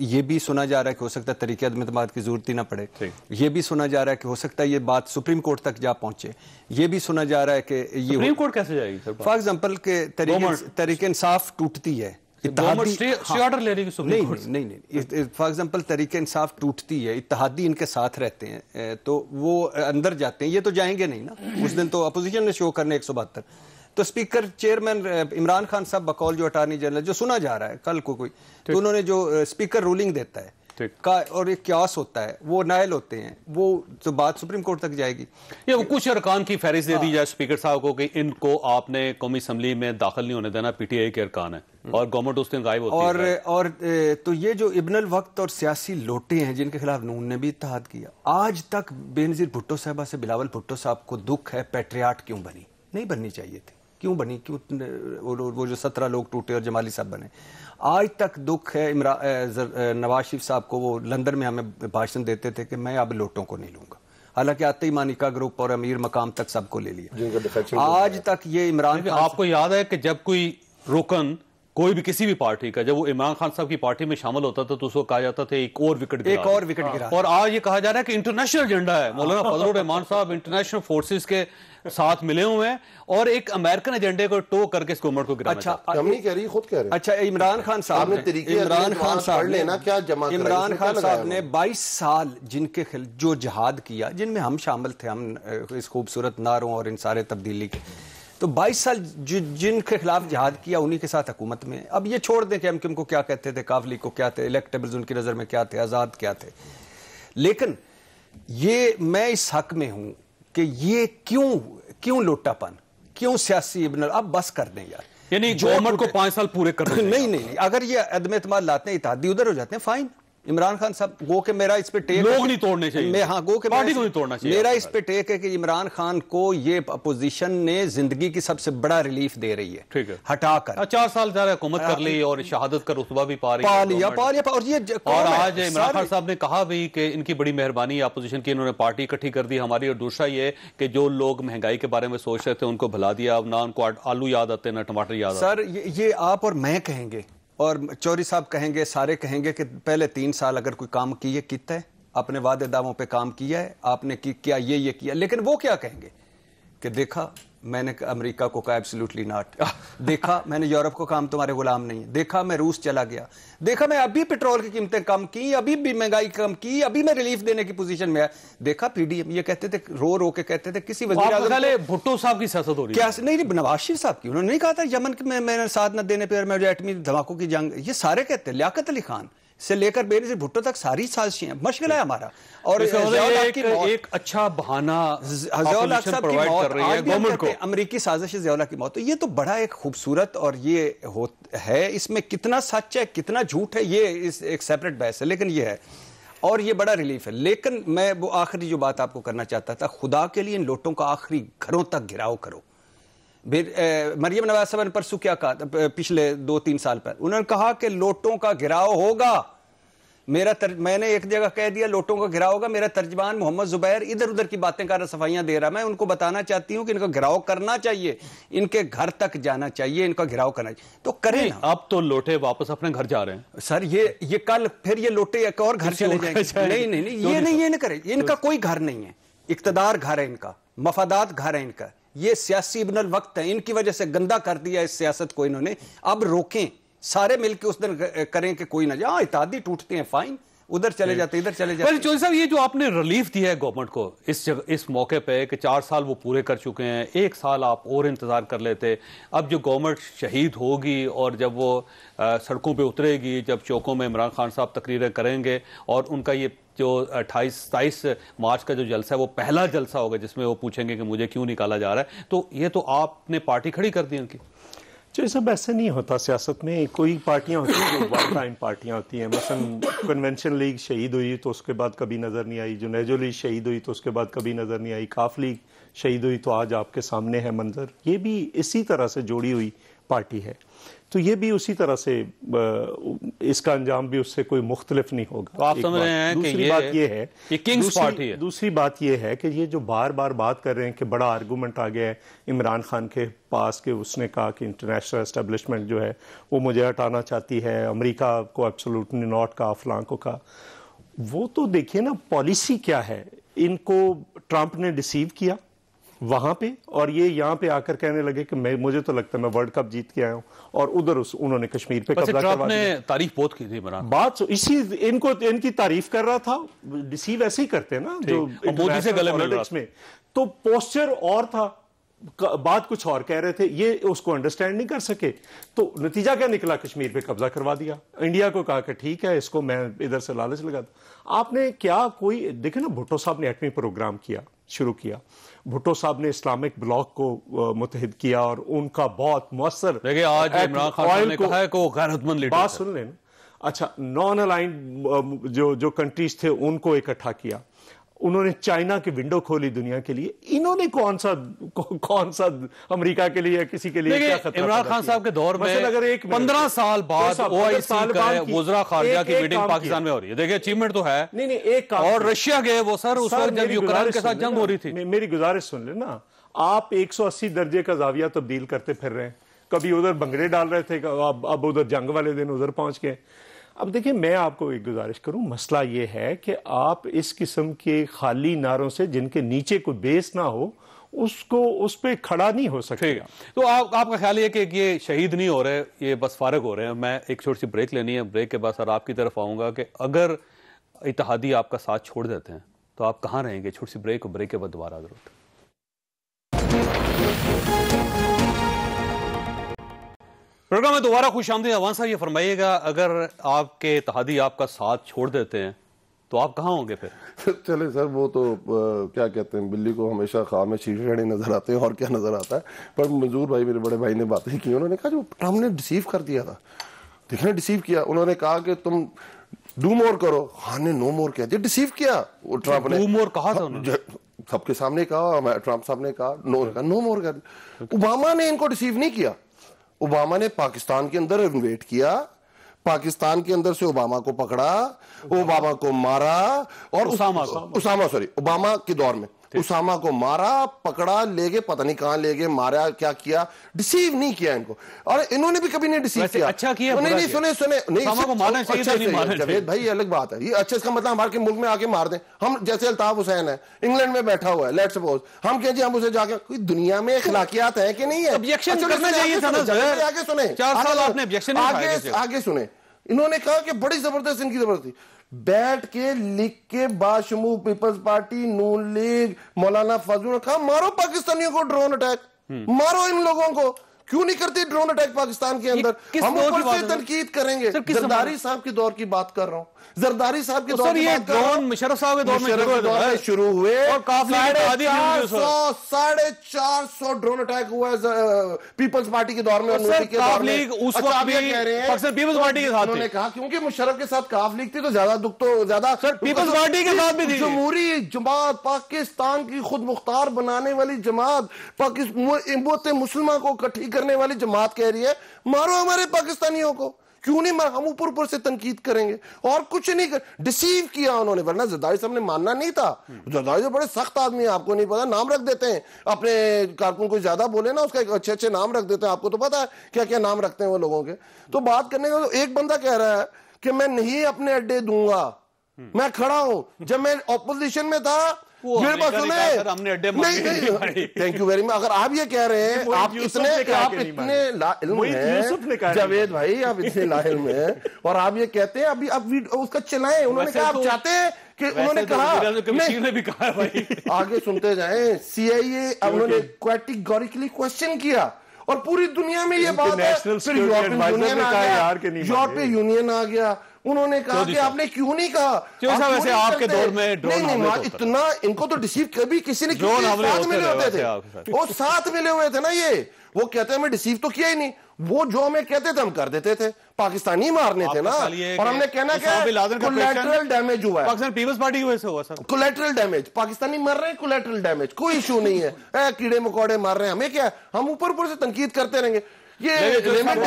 Speaker 9: ये भी सुना जा रहा है कि हो सकता है तरीके अदमतमाद की ज़रूरत ही ना पड़े। ये भी सुना जा रहा है कि हो सकता है ये बात सुप्रीम कोर्ट तक जा पहुँचे। ये भी सुना जा रहा है कि ये
Speaker 1: सुप्रीम कोर्ट कैसे जाएगी सर?
Speaker 9: फॉर एग्ज़ाम्पल के तरीके तरीके इंसाफ टूटती है।
Speaker 1: स्टे
Speaker 9: हाँ।
Speaker 1: स्टे ऑर्डर ले रही सुप्रीम
Speaker 9: नहीं
Speaker 1: कोर्ट
Speaker 9: नहीं नहीं नहीं। फॉर एग्ज़ाम्पल तरीके इंसाफ टूटती है इत्तेहादी इनके साथ रहते हैं तो वो अंदर जाते हैं। ये तो जाएँगे नहीं ना। उस दिन तो अपोजिशन ने शो करने एक सौ बहत्तर। तो स्पीकर चेयरमैन इमरान खान साहब बकौल जो अटार्नी जनरल जो सुना जा रहा है कल को कोई तो उन्होंने जो स्पीकर रूलिंग देता है। का और एक क्यास होता है वो नायल होते हैं वो तो बात सुप्रीम कोर्ट तक जाएगी।
Speaker 1: ये वो कुछ अरकान की फहरिस्त दे दी जाए स्पीकर साहब को कि इनको आपने कौमी असम्बली में दाखिल नहीं होने देना पीटीआई के अरकान है और गवर्नमेंट उस दिन गायब होती
Speaker 9: और
Speaker 1: है।
Speaker 9: और तो ये जो इब्न वक्त और सियासी लोटे हैं जिनके खिलाफ नून ने भी इत्तेहाद किया आज तक बेनजीर भुट्टो साहबा से बिलावल भुट्टो साहब को दुख है पेट्रियाट क्यों बनी? नहीं बननी चाहिए थी। क्यों बनी? क्यों वो, वो जो सत्रह लोग टूटे और जमाली साहब बने। आज तक दुख है इमरा नवाज़ शरीफ साहब को वो लंदन में हमें भाषण देते थे कि मैं अब लोटों को नहीं लूँगा। हालाँकि आते ही मानिका ग्रुप और अमीर मकाम तक सबको ले लिया। आज तक ये इमरान
Speaker 1: आपको याद है कि जब कोई रुकन कोई भी किसी भी पार्टी का जब वो इमरान खान साहब की पार्टी में शामिल होता था तो उसको कहा जाता था एक और विकेट गिरा
Speaker 9: एक और विकेट गिरा
Speaker 1: और आज ये कहा जा रहा है कि इंटरनेशनल एजेंडा है। मौलाना फजल रहमान साहब इंटरनेशनल फोर्सेस के साथ मिले हुए हैं और एक अमेरिकन एजेंडे को टो करके इस गवर्नमेंट को गिराना
Speaker 9: अच्छा
Speaker 7: हम नहीं कह रही खुद कह रहे
Speaker 9: अच्छा इमरान खान साहब ने
Speaker 7: तरीके
Speaker 9: इमरान खान साहब ने
Speaker 7: लेना, क्या जमा
Speaker 9: इमरान खान साहब ने 22 साल जिनके खिल जो जहाद किया जिनमें हम शामिल थे हम इस खूबसूरत नारों और इन सारे तब्दीली के तो 22 साल जि, जिनके खिलाफ जहाद किया उन्हीं के साथ हुकूमत में। अब ये छोड़ दें कि हम किनको क्या कहते थे काफली को क्या थे इलेक्टेबल्स उनकी नज़र में क्या थे आज़ाद क्या थे। लेकिन ये मैं इस हक में हूँ कि ये क्यों क्यों लोटापन क्यों सियासी इब्न अब बस कर दें यार।
Speaker 1: यानी
Speaker 9: जो
Speaker 1: गवर्नमेंट को पाँच साल पूरे कर
Speaker 9: नहीं नहीं नहीं अगर ये अदम एतमाद लाते हैं इत्तेहादी उधर हो जाते हैं फाइन इमरान खान साहब गो के मेरा इस पे टेक
Speaker 1: लोग नहीं तोड़ने चाहिए।
Speaker 9: मैं हाँ गो के
Speaker 1: पार्टी को नहीं तोड़ना चाहिए
Speaker 9: मेरा इस पे टेक है कि इमरान खान को ये अपोजिशन ने ज़िंदगी की सबसे बड़ा रिलीफ दे रही है।
Speaker 1: ठीक है।
Speaker 9: हटाकर।
Speaker 1: हाँ, चार साल ज़्यादा हुकूमत कर ली और शहादत का रुतबा भी पा रही
Speaker 9: पा लिया पा लिया और ये
Speaker 1: और आज इमरान खान साहब ने कहा भी कि इनकी बड़ी मेहरबानी अपोजिशन की इन्होंने पार्टी इकट्ठी कर दी हमारी और दूसरा ये कि जो लोग महँगाई के बारे में सोच रहे थे उनको भुला दिया अब ना उनको आलू याद आते ना टमाटर याद आते।
Speaker 9: सर ये आप और मैं कहेंगे। और चौरी साहब कहेंगे सारे कहेंगे कि पहले तीन साल अगर कोई काम किए किता है अपने वादे दावों पे काम किया है आपने की, किया ये ये किया? लेकिन वो क्या कहेंगे? कि देखा मैंने अमेरिका को कहा एब्सोल्युटली नॉट देखा मैंने यूरोप को कहा हम तुम्हारे गुलाम नहीं है. देखा मैं रूस चला गया। देखा मैं अभी पेट्रोल की कीमतें कम की अभी भी महँगाई कम की अभी मैं रिलीफ देने की पोजीशन में आया। देखा पीडीएम ये कहते थे रो रो के कहते थे किसी वज़ीर
Speaker 1: भुट्टो साहब की सियासत हो रही
Speaker 9: क्या नहीं नहीं नवाज़ शरीफ साहब की उन्होंने नहीं कहा था यमन के में मैंने साथ न देने पर मैं एटमी धमाकों की जंग ये सारे कहते हैं लियाकत अली खान। से लेकर बेनजीर भुट्टो तक सारी साजिशें हैं। मशगला है हमारा। और
Speaker 1: एक, एक अच्छा बहाना
Speaker 9: साहब की मौत
Speaker 1: गवर्नमेंट को।
Speaker 9: अमेरिकी साजिश है ज़ियाउल हक की मौत। तो ये तो बड़ा एक खूबसूरत और ये हो है इसमें कितना सच है कितना झूठ है ये इस एक सेपरेट बहस है लेकिन ये है। और ये बड़ा रिलीफ है। लेकिन मैं वो आखिरी जो बात आपको करना चाहता था खुदा के लिए इन लोटों का आखिरी घरों तक घिराव करो। मरियम नवाज़ साहब ने परसों क्या कहा? पिछले दो तीन साल पर। उन्होंने कहा कि लोटों का घिराव होगा। मेरा तर, मैंने एक जगह कह दिया लोटों का घिराव होगा। मेरा तर्जमान मोहम्मद जुबैर इधर उधर की बातें कर रहा सफाइयाँ दे रहा मैं उनको बताना चाहती हूँ कि इनका घिराव करना चाहिए। इनके घर तक जाना चाहिए इनका घिराव करना चाहिए। तो करें
Speaker 1: अब तो लोटे वापस अपने घर जा रहे हैं।
Speaker 9: सर ये ये कल फिर ये लोटे एक और घर चले जाएँगे। नहीं नहीं नहीं ये
Speaker 1: नहीं
Speaker 9: ये नहीं करे। इनका कोई घर नहीं है। इकतदार घर है इनका। मफादात घर है इनका। ये सियासी इबन वक्त है। इनकी वजह से गंदा कर दिया इस सियासत को इन्होंने। अब रोकें। सारे मिलकर उस दिन करें कि कोई ना जाए। हाँ इतादी टूटते हैं फाइन उधर चले जाते इधर चले
Speaker 1: पर
Speaker 9: जाते
Speaker 1: चौधरी साहब ये जो आपने रिलीफ दिया है गवर्नमेंट को इस जगह इस मौके पे कि चार साल वो पूरे कर चुके हैं एक साल आप और इंतज़ार कर लेते अब जो गवर्नमेंट शहीद होगी और जब वो अ, सड़कों पे उतरेगी जब चौकों में इमरान खान साहब तकरीरें करेंगे और उनका ये जो अट्ठाईस सताईस मार्च का जो जलसा है वो पहला जलसा होगा जिसमें वो पूछेंगे कि मुझे क्यों निकाला जा रहा है तो ये तो आपने पार्टी खड़ी कर दी उनकी।
Speaker 8: जो ये सब ऐसे नहीं होता सियासत में। कोई पार्टियाँ होती हैं जो वन टाइम पार्टियाँ होती हैं। मसलन कन्वेंशन लीग शहीद हुई तो उसके बाद कभी नज़र नहीं आई। जुनेजो लीग शहीद हुई तो उसके बाद कभी नज़र नहीं आई। काफ लीग शहीद हुई तो आज आपके सामने है मंजर। ये भी इसी तरह से जोड़ी हुई पार्टी है। तो ये भी उसी तरह से इसका अंजाम भी उससे कोई मुख्तलिफ़ नहीं होगा
Speaker 1: तो आप समझ। रहे हैं कि
Speaker 8: दूसरी
Speaker 1: ये-
Speaker 8: बात ये है
Speaker 1: ये किंग्स पार्टी है।
Speaker 8: दूसरी बात यह है कि ये जो बार बार बात कर रहे हैं कि बड़ा आर्गूमेंट आ गया है इमरान खान के पास कि उसने कहा कि इंटरनेशनल एस्टेब्लिशमेंट जो है वो मुझे हटाना चाहती है अमेरिका को एब्सोल्युटली नॉट कहा फलां को कहा वो तो देखिए ना पॉलिसी क्या है इनको ट्रंप ने डिसीव किया वहाँ पे और ये यहाँ पे आकर कहने लगे कि मैं मुझे तो लगता है मैं वर्ल्ड कप जीत के आया हूँ और उधर उस उन्होंने कश्मीर पे कब्जा करवा दिया।
Speaker 1: तारीफ़ बहुत की थी इमरान।
Speaker 8: बात सो- इसी इनको इनकी तारीफ़ कर रहा था डिसीव ऐसे ही करते हैं ना जो
Speaker 1: मोदी से गले मिल रहा
Speaker 8: में। तो पोस्चर और था बात कुछ और कह रहे थे ये उसको अंडरस्टैंड नहीं कर सके। तो नतीजा क्या निकला? कश्मीर पे कब्जा करवा दिया। इंडिया को कहा कि ठीक है इसको मैं इधर से लालच लगा। आपने क्या कोई देखे ना भुट्टो साहब ने एटमी प्रोग्राम किया। शुरू किया। भुट्टो साहब ने इस्लामिक ब्लॉक को मुतहद किया और उनका बहुत मौसर
Speaker 1: देखिए आज इमरान खान ने कहा है कि वो गैरतमंद लीडर
Speaker 8: बात सुन लेना अच्छा नॉन अलाइन जो जो कंट्रीज़ थे उनको इकट्ठा किया। उन्होंने चाइना की विंडो खोली दुनिया के लिए। इन्होंने कौन सा कौ- कौन सा अमेरिका के लिए किसी के लिए क्या
Speaker 1: इमरान खान साहब के दौर में
Speaker 8: अगर एक
Speaker 1: पंद्रह साल बाद वजरा खारजा की मीटिंग पाकिस्तान में हो रही है। देखिए अचीवमेंट तो है।
Speaker 8: नहीं नहीं एक काम
Speaker 1: और रशिया गए वो सर उस वक्त जब यूक्रेन के साथ जंग हो रही थी।
Speaker 8: मेरी गुजारिश सुन लेना। आप 180 दर्जे का जाविया तब्दील करते फिर रहे हैं। कभी उधर बंगड़े डाल रहे थे अब अब उधर जंग वाले दिन उधर पहुँच गए। अब देखिए मैं आपको एक गुजारिश करूँ। मसला ये है कि आप इस किस्म के खाली नारों से जिनके नीचे कोई बेस ना हो उसको उस पर खड़ा नहीं हो
Speaker 1: है। तो आप, आपका ख्याल ये कि ये शहीद नहीं हो रहे ये बस फारग हो रहे हैं। मैं एक छोटी सी ब्रेक लेनी है। ब्रेक के बाद सर आपकी तरफ़ आऊँगा कि अगर इतिहादी आपका साथ छोड़ देते हैं तो आप कहाँ रहेंगे? छोटी सी ब्रेक और ब्रेक के बाद दोबारा ज़रूरत। प्रोग्राम में दोबारा खुश आमदी अवान साहब ये फरमाइएगा अगर आपके इतिहादी आपका साथ छोड़ देते हैं तो आप कहाँ होंगे फिर?
Speaker 7: चले सर वो तो अ, क्या कहते हैं बिल्ली को हमेशा खा में शीशे नज़र आते हैं और क्या नज़र आता है? पर मंजूर भाई मेरे बड़े भाई ने बातें की उन्होंने कहा जो ट्रंप ने डिसीव कर दिया था देखने डिसीव किया? उन्होंने कहा कि तुम डू मोर करो। खान ने नो मोर कह दिया डिसीव किया वो ट्रंप ने।
Speaker 1: डू मोर कहा था उन्होंने?
Speaker 7: सबके सामने कहा ट्रंप साहब ने कहा नो कहा नो मोर कर दिया। ओबामा ने इनको रिसीव नहीं किया। ओबामा ने पाकिस्तान के अंदर इन्वेट किया पाकिस्तान के अंदर से ओबामा को पकड़ा ओबामा को मारा और
Speaker 1: उसामा
Speaker 7: उस- उसामा सॉरी ओबामा के दौर में। उसामा को मारा पकड़ा ले गए पता नहीं कहाँ ले गए मारा क्या किया। डिसीव नहीं किया इनको। और इन्होंने भी कभी नहीं डिसीव किया।
Speaker 1: अच्छा किया,
Speaker 7: नहीं नहीं सुने सुने। नहीं
Speaker 1: उसामा को मारना चाहिए
Speaker 7: अच्छा
Speaker 1: तो नहीं मारना
Speaker 7: जावेद भाई ये अलग बात है। ये अच्छा इसका मतलब हमारे मुल्क में आके मार दें हम जैसे अल्ताफ हुसैन है इंग्लैंड में बैठा हुआ है लेट सपोज़ हम कहें जी हम उसे जाके कोई दुनिया में अखलाकियात है कि नहीं है? अच्छा, सुने। आगे सुने। इन्होंने कहा कि बड़ी ज़बरदस्त इनकी ज़बरदस्ती। बैठ के लिख के बाशमू पीपल्स पार्टी नून लीग मौलाना फजल खान मारो पाकिस्तानियों को ड्रोन अटैक। मारो इन लोगों को। क्यों नहीं करते ड्रोन अटैक पाकिस्तान के अंदर? हम ऊपर से तनकीद करेंगे। जरदारी साहब के दौर की बात कर रहा हूँ। जरदारी साहब के दौर की
Speaker 1: ये। ड्रोन मुशर्रफ साहब के दौर में शुरू हुए
Speaker 7: सौ साढ़े चार सौ ड्रोन अटैक हुआ है पीपल्स पार्टी के दौर में अच्छा, तो
Speaker 1: पार्टी के साथ
Speaker 7: उन्होंने कहा क्योंकि मुशर्रफ के साथ काफ लीग थी तो ज़्यादा दुख तो ज़्यादा
Speaker 1: पीपल्स पार्टी के साथ भी
Speaker 7: जमहूरी जमात पाकिस्तान की खुद मुख्तार बनाने वाली जमात पाकिस्तान मुसलमान को इकट्ठी करने वाली जमात कह रही है, मारो हमारे पाकिस्तानियों को। क्यों नहीं मार? हम ऊपर ऊपर से तनकीद करेंगे। और कुछ नहीं कर डिसीव किया उन्होंने, वरना जरदारी साहब ने मानना नहीं था। जरदारी तो बड़े सख्त आदमी है, आपको नहीं पता, नाम रख देते हैं। अपने कारकुन को ज़्यादा बोले ना, उसका अच्छे अच्छे नाम रख देते हैं, आपको तो पता है क्या क्या नाम रखते हैं वो लोगों के। तो बात करने का तो एक बंदा कह रहा है कि मैं नहीं अपने अड्डे दूँगा। मैं खड़ा हूँ। जब मैं ऑपोजिशन में था मेरे पास
Speaker 1: सर, हमने अड्डे मांगे। नहीं
Speaker 7: थैंक यू वेरी मच अगर आप ये कह रहे हैं आप इतने आप इतने। लाइल्म हैं। जावेद भाई आप इतने लाइल्म हैं। और आप ये कहते हैं अभी उसका चलाएँ उन्होंने कहा आप
Speaker 1: तो-
Speaker 7: चाहते हैं कि उन्होंने
Speaker 1: तो
Speaker 7: कहा नहीं,
Speaker 1: ने भी कहा भाई।
Speaker 7: आगे सुनते जाएँ। सीआईए उन्होंने कैटेगोरिकली क्वेश्चन किया। और पूरी दुनिया में ये बात है। फिर यूरोपियन यूनियन आ गया।
Speaker 8: यार
Speaker 7: यूरोपियन यूनियन आ गया। उन्होंने कहा कि आपने क्यों नहीं कहा?
Speaker 1: चौधरी
Speaker 7: आप
Speaker 1: साहब,
Speaker 7: क्यों
Speaker 1: वैसे आपके दौर में ड्रोन
Speaker 7: नहीं नहीं माँ,
Speaker 1: तो
Speaker 7: इतना इनको तो डिसीव कभी किसी ने साथ मिले होते थे वो साथ मिले हुए थे ना ये। वो कहते हैं हमें डिसीव तो किया ही नहीं। वो जो हमें कहते थे हम कर देते थे। पाकिस्तानी मारने थे ना। और हमने कहना क्या कोलेटरल डैमेज हुआ है।
Speaker 1: पाकिस्तान पीपल्स पार्टी की वजह से हुआ सर।
Speaker 7: कोलेटरल डैमेज पाकिस्तानी मर रहे हैं कोलेटरल डैमेज कोई इशू नहीं है। कीड़े मकोड़े मार रहे हैं। हमें क्या हम ऊपर ऊपर से तनकीद करते रहेंगे। ये रेमन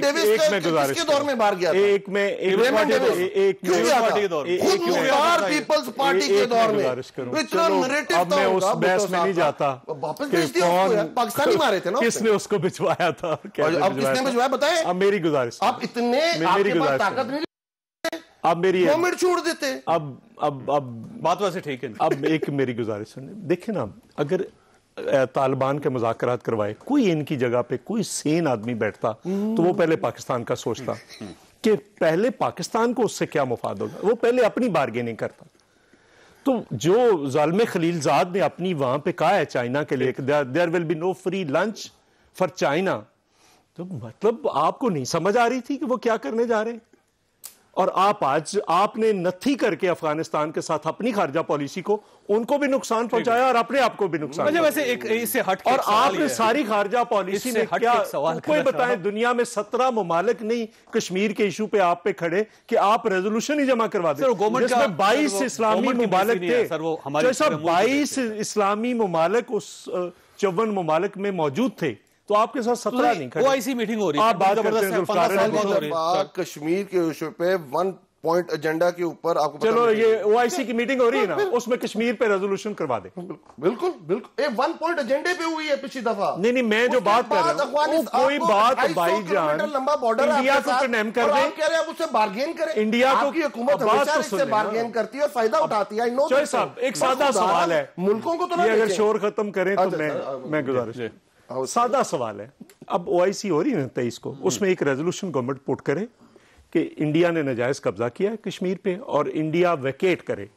Speaker 7: डेविस रेमन किसके दौर में बाहर गया
Speaker 8: एक में
Speaker 7: रेमन डेविस
Speaker 8: एक
Speaker 7: क्यों गया था? खुद मुख्तार पीपल्स पार्टी के दौर में। इतना नरेटिव
Speaker 8: अब मैं उस बहस में नहीं जाता
Speaker 7: वापस भेज दिया। पाकिस्तानी मारे थे ना
Speaker 8: किसने उसको भिजवाया था?
Speaker 7: अब किसने भिजवाया बताएँ?
Speaker 8: अब मेरी गुजारिश
Speaker 7: आप इतने
Speaker 8: मेरी
Speaker 7: आपके पास ताकत नहीं
Speaker 8: अब मेरी
Speaker 7: दो छोड़ देते।
Speaker 8: अब अब अब
Speaker 1: बात वैसे ठीक है।
Speaker 8: अब एक मेरी गुजारिश सुनिए देखिए ना अगर तालिबान के मुजाकरात करवाए। कोई इनकी जगह पे कोई सेन आदमी बैठता तो वो पहले पाकिस्तान का सोचता कि पहले पाकिस्तान को उससे क्या मुफाद होगा? वो पहले अपनी बारगेनिंग करता। तो जो जालम खलीलजाद ने अपनी वहाँ पे कहा है चाइना के लिए there will be no free lunch for China तो मतलब आपको नहीं समझ आ रही थी कि वो क्या करने जा रहे हैं? और आप आज आपने नथी करके अफ़गानिस्तान के साथ अपनी खारजा पॉलिसी को उनको भी नुकसान पहुँचाया और अपने आप को भी नुकसान
Speaker 1: वैसे एक इससे हट
Speaker 8: और आपने सारी खारजा पॉलिसी में
Speaker 1: हट
Speaker 8: क्या कोई बताएँ दुनिया में सत्रह ममालिक नहीं कश्मीर के इशू पे आप पे खड़े कि आप रेजोल्यूशन ही जमा करवा दें। बाईस इस्लामी ममालिक थे। बाईस इस्लामी ममालिक उस चौवन ममालिक में मौजूद थे। तो आपके साथ सत्रह नहीं खड़े।
Speaker 1: ओआईसी मीटिंग हो रही है।
Speaker 8: आप बात करते हैं
Speaker 1: है, हो है।
Speaker 7: कश्मीर के इशू पे वन पॉइंट एजेंडा के ऊपर आपको
Speaker 8: चलो ये ओआईसी की मीटिंग हो रही है ना उसमें कश्मीर पे रेजोल्यूशन करवा दे।
Speaker 7: बिल्कुल बिल्कुल एक वन पॉइंट एजेंडे पे हुई है पिछली दफ़ा।
Speaker 8: नहीं नहीं मैं जो बात कर रहा हूँ कोई बात
Speaker 7: 250
Speaker 8: भाईजान
Speaker 7: लंबा बॉर्डर
Speaker 8: इंडिया को कंडेम कर
Speaker 7: और
Speaker 8: दे
Speaker 7: आप कह रहे हैं अब उससे बार्गेन करें।
Speaker 8: इंडिया को-
Speaker 7: आपकी हुकूमत हमेशा
Speaker 8: तो।
Speaker 7: बार्गेन करती है और फ़ायदा उठाती है know
Speaker 8: साहब एक सादा सवाल है।
Speaker 7: मुल्कों को तो
Speaker 8: अगर शोर खत्म करें तो
Speaker 7: अच्छा,
Speaker 8: मैं
Speaker 7: सर,
Speaker 8: मैं गुजारिश सादा सवाल है। अब ओआईसी हो रही है ना तेईस को? उसमें एक रेजोल्यूशन गवर्नमेंट पुट करे कि इंडिया ने नजायज कब्जा किया है कश्मीर पे और इंडिया वैकेट करे।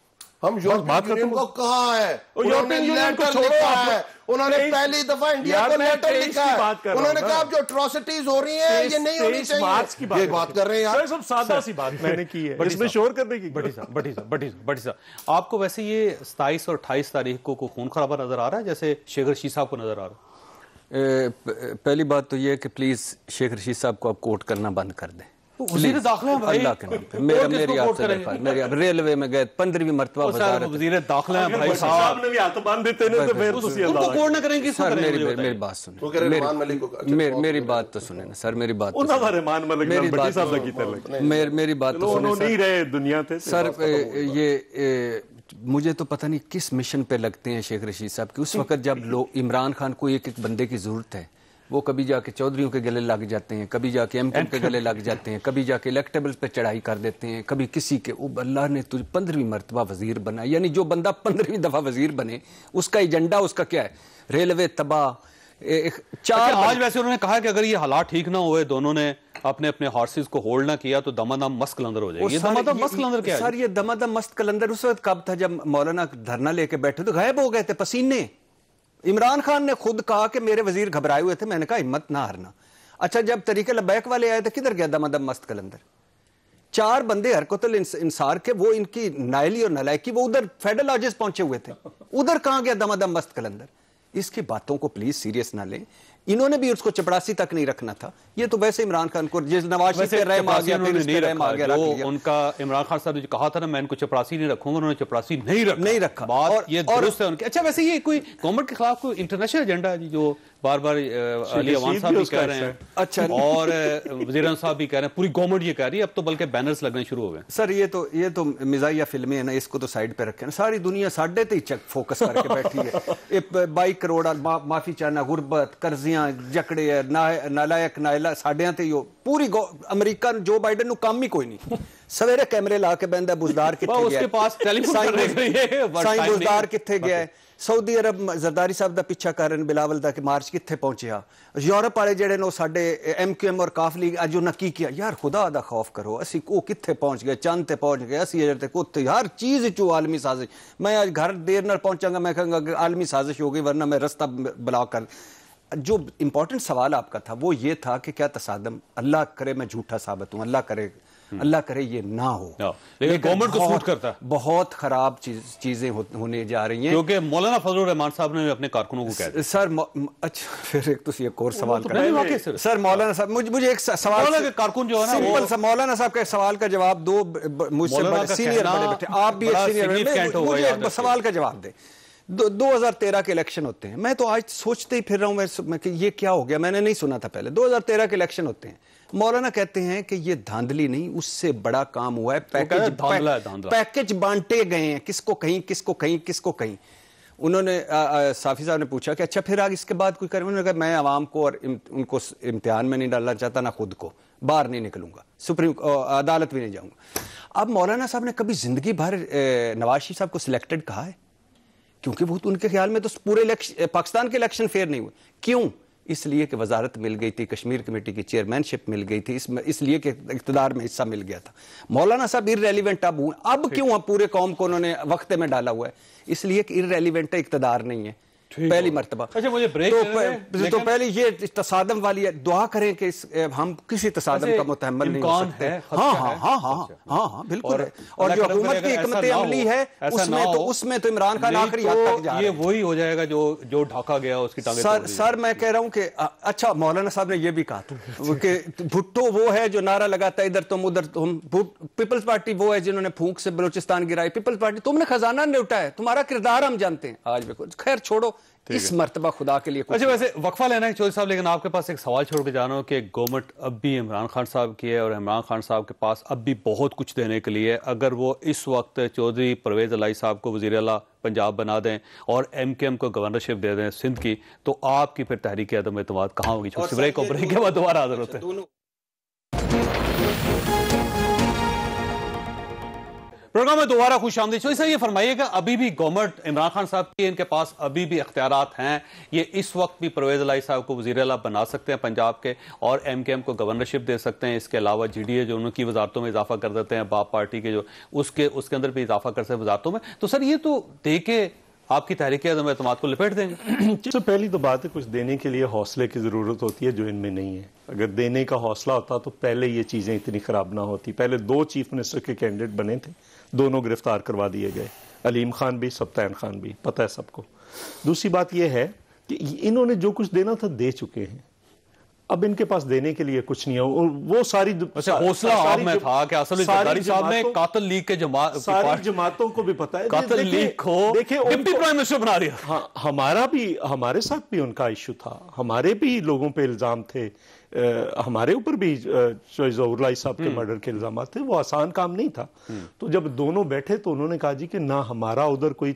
Speaker 7: हम
Speaker 8: बात
Speaker 7: यूरोपियन यूनियन
Speaker 8: खत्म
Speaker 7: को कहा है।
Speaker 8: यूरोपियन यूनियन को छोड़ो आप-
Speaker 7: है। उन्होंने पहली दफ़ा इंडिया को लेटर लिखा है। उन्होंने कहा अब जो अट्रॉसिटीज हो रही हैं ये नहीं होनी
Speaker 8: तेईस मार्च की बात
Speaker 7: ये बात कर रहे हैं यार।
Speaker 8: सब सादा सी बात मैंने की है। इसमें शोर करने की
Speaker 1: बड़ी साहब बड़ी साहब बड़ी साहब बड़ी साहब आपको वैसे ये सताईस और अट्ठाईस तारीख को, खून खराबा नज़र आ रहा है? जैसे शेखर रशीद साहब को नज़र आ रहा है।
Speaker 9: पहली बात तो यह कि प्लीज़ शेख रशीद साहब को आप कोट करना बंद कर दें। रेलवे में गए पंद्रहवीं मरतबा मेरी बात तो सुने ना सर मेरी बात तो तो- मेरी बात तो सुने
Speaker 8: नहीं रहे दुनिया
Speaker 9: सर ये मुझे तो पता नहीं किस मिशन पे लगते हैं शेख रशीद साहब कि उस वक्त जब लोग इमरान खान को एक एक बंदे की ज़रूरत है वो कभी जाके चौधरीों के गले लग जाते हैं कभी जाके एम के गले लग जाते हैं कभी जाके इलेक्टेबल्स पे चढ़ाई कर देते हैं कभी किसी के उब अल्लाह ने तुझे पंद्रहवीं मरतबा वज़ीर बना यानी जो बंदा पंद्रहवीं दफ़ा वज़ीर बने उसका एजेंडा उसका क्या है? रेलवे तबाह चार
Speaker 1: अच्छा, आज वैसे उन्होंने कहा कि अगर ये हालात ठीक ना हुए दोनों ने अपने अपने हॉर्सेस को होल्ड ना किया तो दमादम मस्त कलंदर हो जाएगी। दमादम मस्त कलंदर क्या
Speaker 9: सर ये दमादम मस्त कलंदर उस वक्त कब था जब मौलाना धरना लेके बैठे तो गायब हो गए थे पसीने। इमरान खान ने खुद कहा कि मेरे वज़ीर घबराए हुए थे मैंने कहा हिम्मत ना हारना। अच्छा जब तरीके लबैक वाले आए तो किधर गया दमादम मस्त कलंदर? चार बंदे हरकतुल इंस- इंसार के वो इनकी नायली और नलायकी वो उधर फेडरल लॉजेस पहुँचे हुए थे। उधर कहाँ गया दमादम मस्त कलंदर? इसकी बातों को प्लीज़ सीरियस ना लें। इन्होंने भी उसको चपरासी तक नहीं रखना था। ये तो वैसे इमरान खान को जिस नवाज़ शरीफ पे रहम आ गया फिर
Speaker 1: नहीं
Speaker 9: रहम आ गया रख
Speaker 1: उनका इमरान खान साहब ने जो कहा था ना मैं इनको चपरासी नहीं रखूँगा उन्होंने चपरासी नहीं रखा।
Speaker 9: नहीं रखा।
Speaker 1: बात
Speaker 9: और-
Speaker 1: ये दुरुस्त है उनकी अच्छा वैसे ये कोई गवर्नमेंट के खिलाफ कोई इंटरनेशनल एजेंडा है जो बार बार अली अवान साहब
Speaker 8: भी
Speaker 1: कह रहे हैं।
Speaker 9: अच्छा।
Speaker 1: और वज़ीर साहब भी कह रहे हैं। पूरी गवर्नमेंट ये कह रही है अब तो बल्कि बैनर्स लगने शुरू हो गए।
Speaker 9: सर ये तो ये तो मिजाइया फ़िल्में है ना इसको तो साइड पे रखे। सारी दुनिया साढ़े ते ही चक फोकस करके बैठी है। बाई करोड़ माफ़ी चाहना गुर्बत कर्जियाँ जकड़े है ना नालायक नाला साढ़े ते पूरी अमेरिका जो बाइडन
Speaker 1: काम
Speaker 9: ही
Speaker 1: कोई नहीं। सवेरे
Speaker 9: कैमरे
Speaker 1: ला के बंदा
Speaker 9: बुजदार
Speaker 1: बुजदार किथे
Speaker 9: गया
Speaker 1: है।
Speaker 9: सऊदी अरब जरदारी साहब का पीछा कर बिलावल का मार्च कितने पहुँचा यूरोप वाले जड़े ने एम क्यू एम और काफ लीग अज उन्हें की किया? यार खुदा का खौफ करो असी वो कितने पहुँच गए? चंद से पहुँच गए। असी अजर तक उत्थे हर चीज़ चू आलमी साजिश। मैं अज घर देर न पहुंचागा मैं कह आलमी साजिश हो गई वरना मैं रस्ता बलॉक कर जो इंपॉर्टेंट सवाल आपका था वो ये था कि क्या तसादम अल्लाह करे मैं झूठा साबित हूँ अल्लाह करे अल्लाह करे ये ना हो।
Speaker 1: हाँ, लेकिन गवर्नमेंट को सूट करता है।
Speaker 9: बहुत खराब चीज़, चीज़ें हो, होने जा रही हैं।
Speaker 1: क्योंकि मौलाना फजल रहमान साहब ने अपने कारकुनों को कह दिया।
Speaker 9: सर म- अच्छा फिर एक तो एक और सवाल
Speaker 1: तो
Speaker 9: कर
Speaker 1: पहले वाकई सर।
Speaker 9: मौलाना साहब मुझे मुझे एक सवाल
Speaker 1: कारकुन जो है ना,
Speaker 9: सिंपल सा मौलाना साहब के सवाल का जवाब दो मुझसे सीनियर बड़े बैठे आप भी एक सीनियर मुझे सवाल का जवाब दे। दो, 2013 के इलेक्शन होते हैं। मैं तो आज सोचते ही फिर रहा हूँ मैं, मैं कि ये क्या हो गया? मैंने नहीं सुना था पहले। 2013 के इलेक्शन होते हैं। मौलाना कहते हैं कि ये धांधली नहीं उससे बड़ा काम हुआ है। पैकेज
Speaker 1: धांधला है, धांधला।
Speaker 9: पैकेज बांटे गए हैं। किसको कहीं किसको कहीं किसको कहीं। उन्होंने आ, आ, साफी साहब ने पूछा कि अच्छा फिर आगे इसके बाद कोई करे? उन्होंने कहा मैं आवाम को और इम, उनको इम्तिहान में नहीं डालना चाहता ना खुद को। बाहर नहीं निकलूँगा। सुप्रीम अदालत भी नहीं जाऊँगा। अब मौलाना साहब ने कभी ज़िंदगी भर नवाज़ शरीफ साहब को सिलेक्टेड कहा है? क्योंकि वो उनके ख्याल में तो पूरे पाकिस्तान के इलेक्शन फेयर नहीं हुए। क्यों? इसलिए कि वजारत मिल गई थी कश्मीर कमेटी की चेयरमैनशिप मिल गई थी इसमें इसलिए कि इकतदार में हिस्सा मिल गया था। मौलाना साहब इरेलीवेंट अब हुए। अब क्यों पूरे कौम को उन्होंने वक्त में डाला हुआ है? इसलिए कि इरेलीवेंट इकतदार नहीं है। पहली मरतबा।
Speaker 1: अच्छा, मुझे ब्रेक
Speaker 9: तो, तो पहले ये तसादम वाली है दुआ करें कि हम किसी तसादम का मुतहमल नहीं हो सकते।
Speaker 1: है,
Speaker 9: हाँ हाँ
Speaker 1: हाँ?
Speaker 9: हाँ हाँ हाँ बिल्कुल
Speaker 1: और
Speaker 9: है। और जो हुकूमत की हिकमत अमली
Speaker 1: है
Speaker 9: उसमें तो उसमें तो इमरान खान आखिरी
Speaker 1: तो
Speaker 9: हद तक जा
Speaker 1: ये वही हो जाएगा जो जो ढाका गया उसकी
Speaker 9: सर सर मैं कह रहा हूँ कि अच्छा मौलाना साहब ने ये भी कहा था कि भुट्टो वो है जो नारा लगाता है इधर तुम उधर तुम। पीपल्स पार्टी वो है जिन्होंने फूंक से बलोचिस्तान गिराई। पीपल्स पार्टी तुमने खजाना नहीं उठाया तुम्हारा किरदार हम जानते हैं। आज भी कुछ खैर छोड़ो। इस मर्तबा खुदा के लिए
Speaker 1: अच्छा वैसे वक्फा लेना है चौधरी साहब लेकिन आपके पास एक सवाल छोड़ के जा रहा हूँ कि गवर्नमेंट अब भी इमरान खान साहब की है और इमरान खान साहब के पास अब भी बहुत कुछ देने के लिए है। अगर वो इस वक्त चौधरी परवेज अलाई साहब को वजी अला पंजाब बना दें और एम के एम को गवर्नरशिप दे दें सिंध की तो आपकी फिर तहरीक अदम एतमाद कहाँ होगी? छोटी ब्रेक को ब्रेक के बाद दोबारा हाजिर होते हैं। प्रोग्राम में दोबारा खुश आमदी चौधरी साहब ये फरमाइएगा, अभी भी गवर्नमेंट, इमरान खान साहब की इनके पास अभी भी अख्तियार हैं। ये इस वक्त भी परवेज अलाई साहब को वज़ीर अला बना सकते हैं पंजाब के और एम के एम को गवर्नरशिप दे सकते हैं। इसके अलावा जी डी ए जो उनकी वजारतों में इजाफा कर देते हैं, बाप पार्टी के जो उसके उसके अंदर भी इजाफा कर सकते हैं वजारतों में। तो सर, ये तो दे के आपकी तहरीक अदम एतमाद को लपेट देंगे।
Speaker 8: सबसे पहली तो बात है, कुछ देने के लिए हौसले की ज़रूरत होती है जो इनमें नहीं है। अगर देने का हौसला होता तो पहले ये चीज़ें इतनी ख़राब ना होती। पहले दो चीफ मिनिस्टर के कैंडिडेट बने थे दोनों गिरफ़्तार करवा दिए गए। अलीम खान भी सप्तान खान भी पता है सबको। दूसरी बात यह है कि इन्होंने जो कुछ देना था दे चुके हैं। अब इनके पास देने के लिए कुछ नहीं है। वो सारी
Speaker 1: अच्छा हौसला आप में था कि असल
Speaker 8: सारी
Speaker 1: साहब ने कातिल लीग के जमा
Speaker 8: सारी जमातों को भी पता है।
Speaker 1: कातिल लीग को
Speaker 8: देखिए
Speaker 1: डिप्टी प्राइम मिनिस्टर बना दिया
Speaker 8: हाँ हमारा भी हमारे साथ भी उनका इशू था। हमारे भी लोगों पे इल्ज़ाम थे हमारे ऊपर भी जहूरलाई साहब के मर्डर के इल्ज़ाम थे वो आसान काम नहीं था। तो जब दोनों बैठे तो उन्होंने कहा जी कि ना हमारा उधर कोई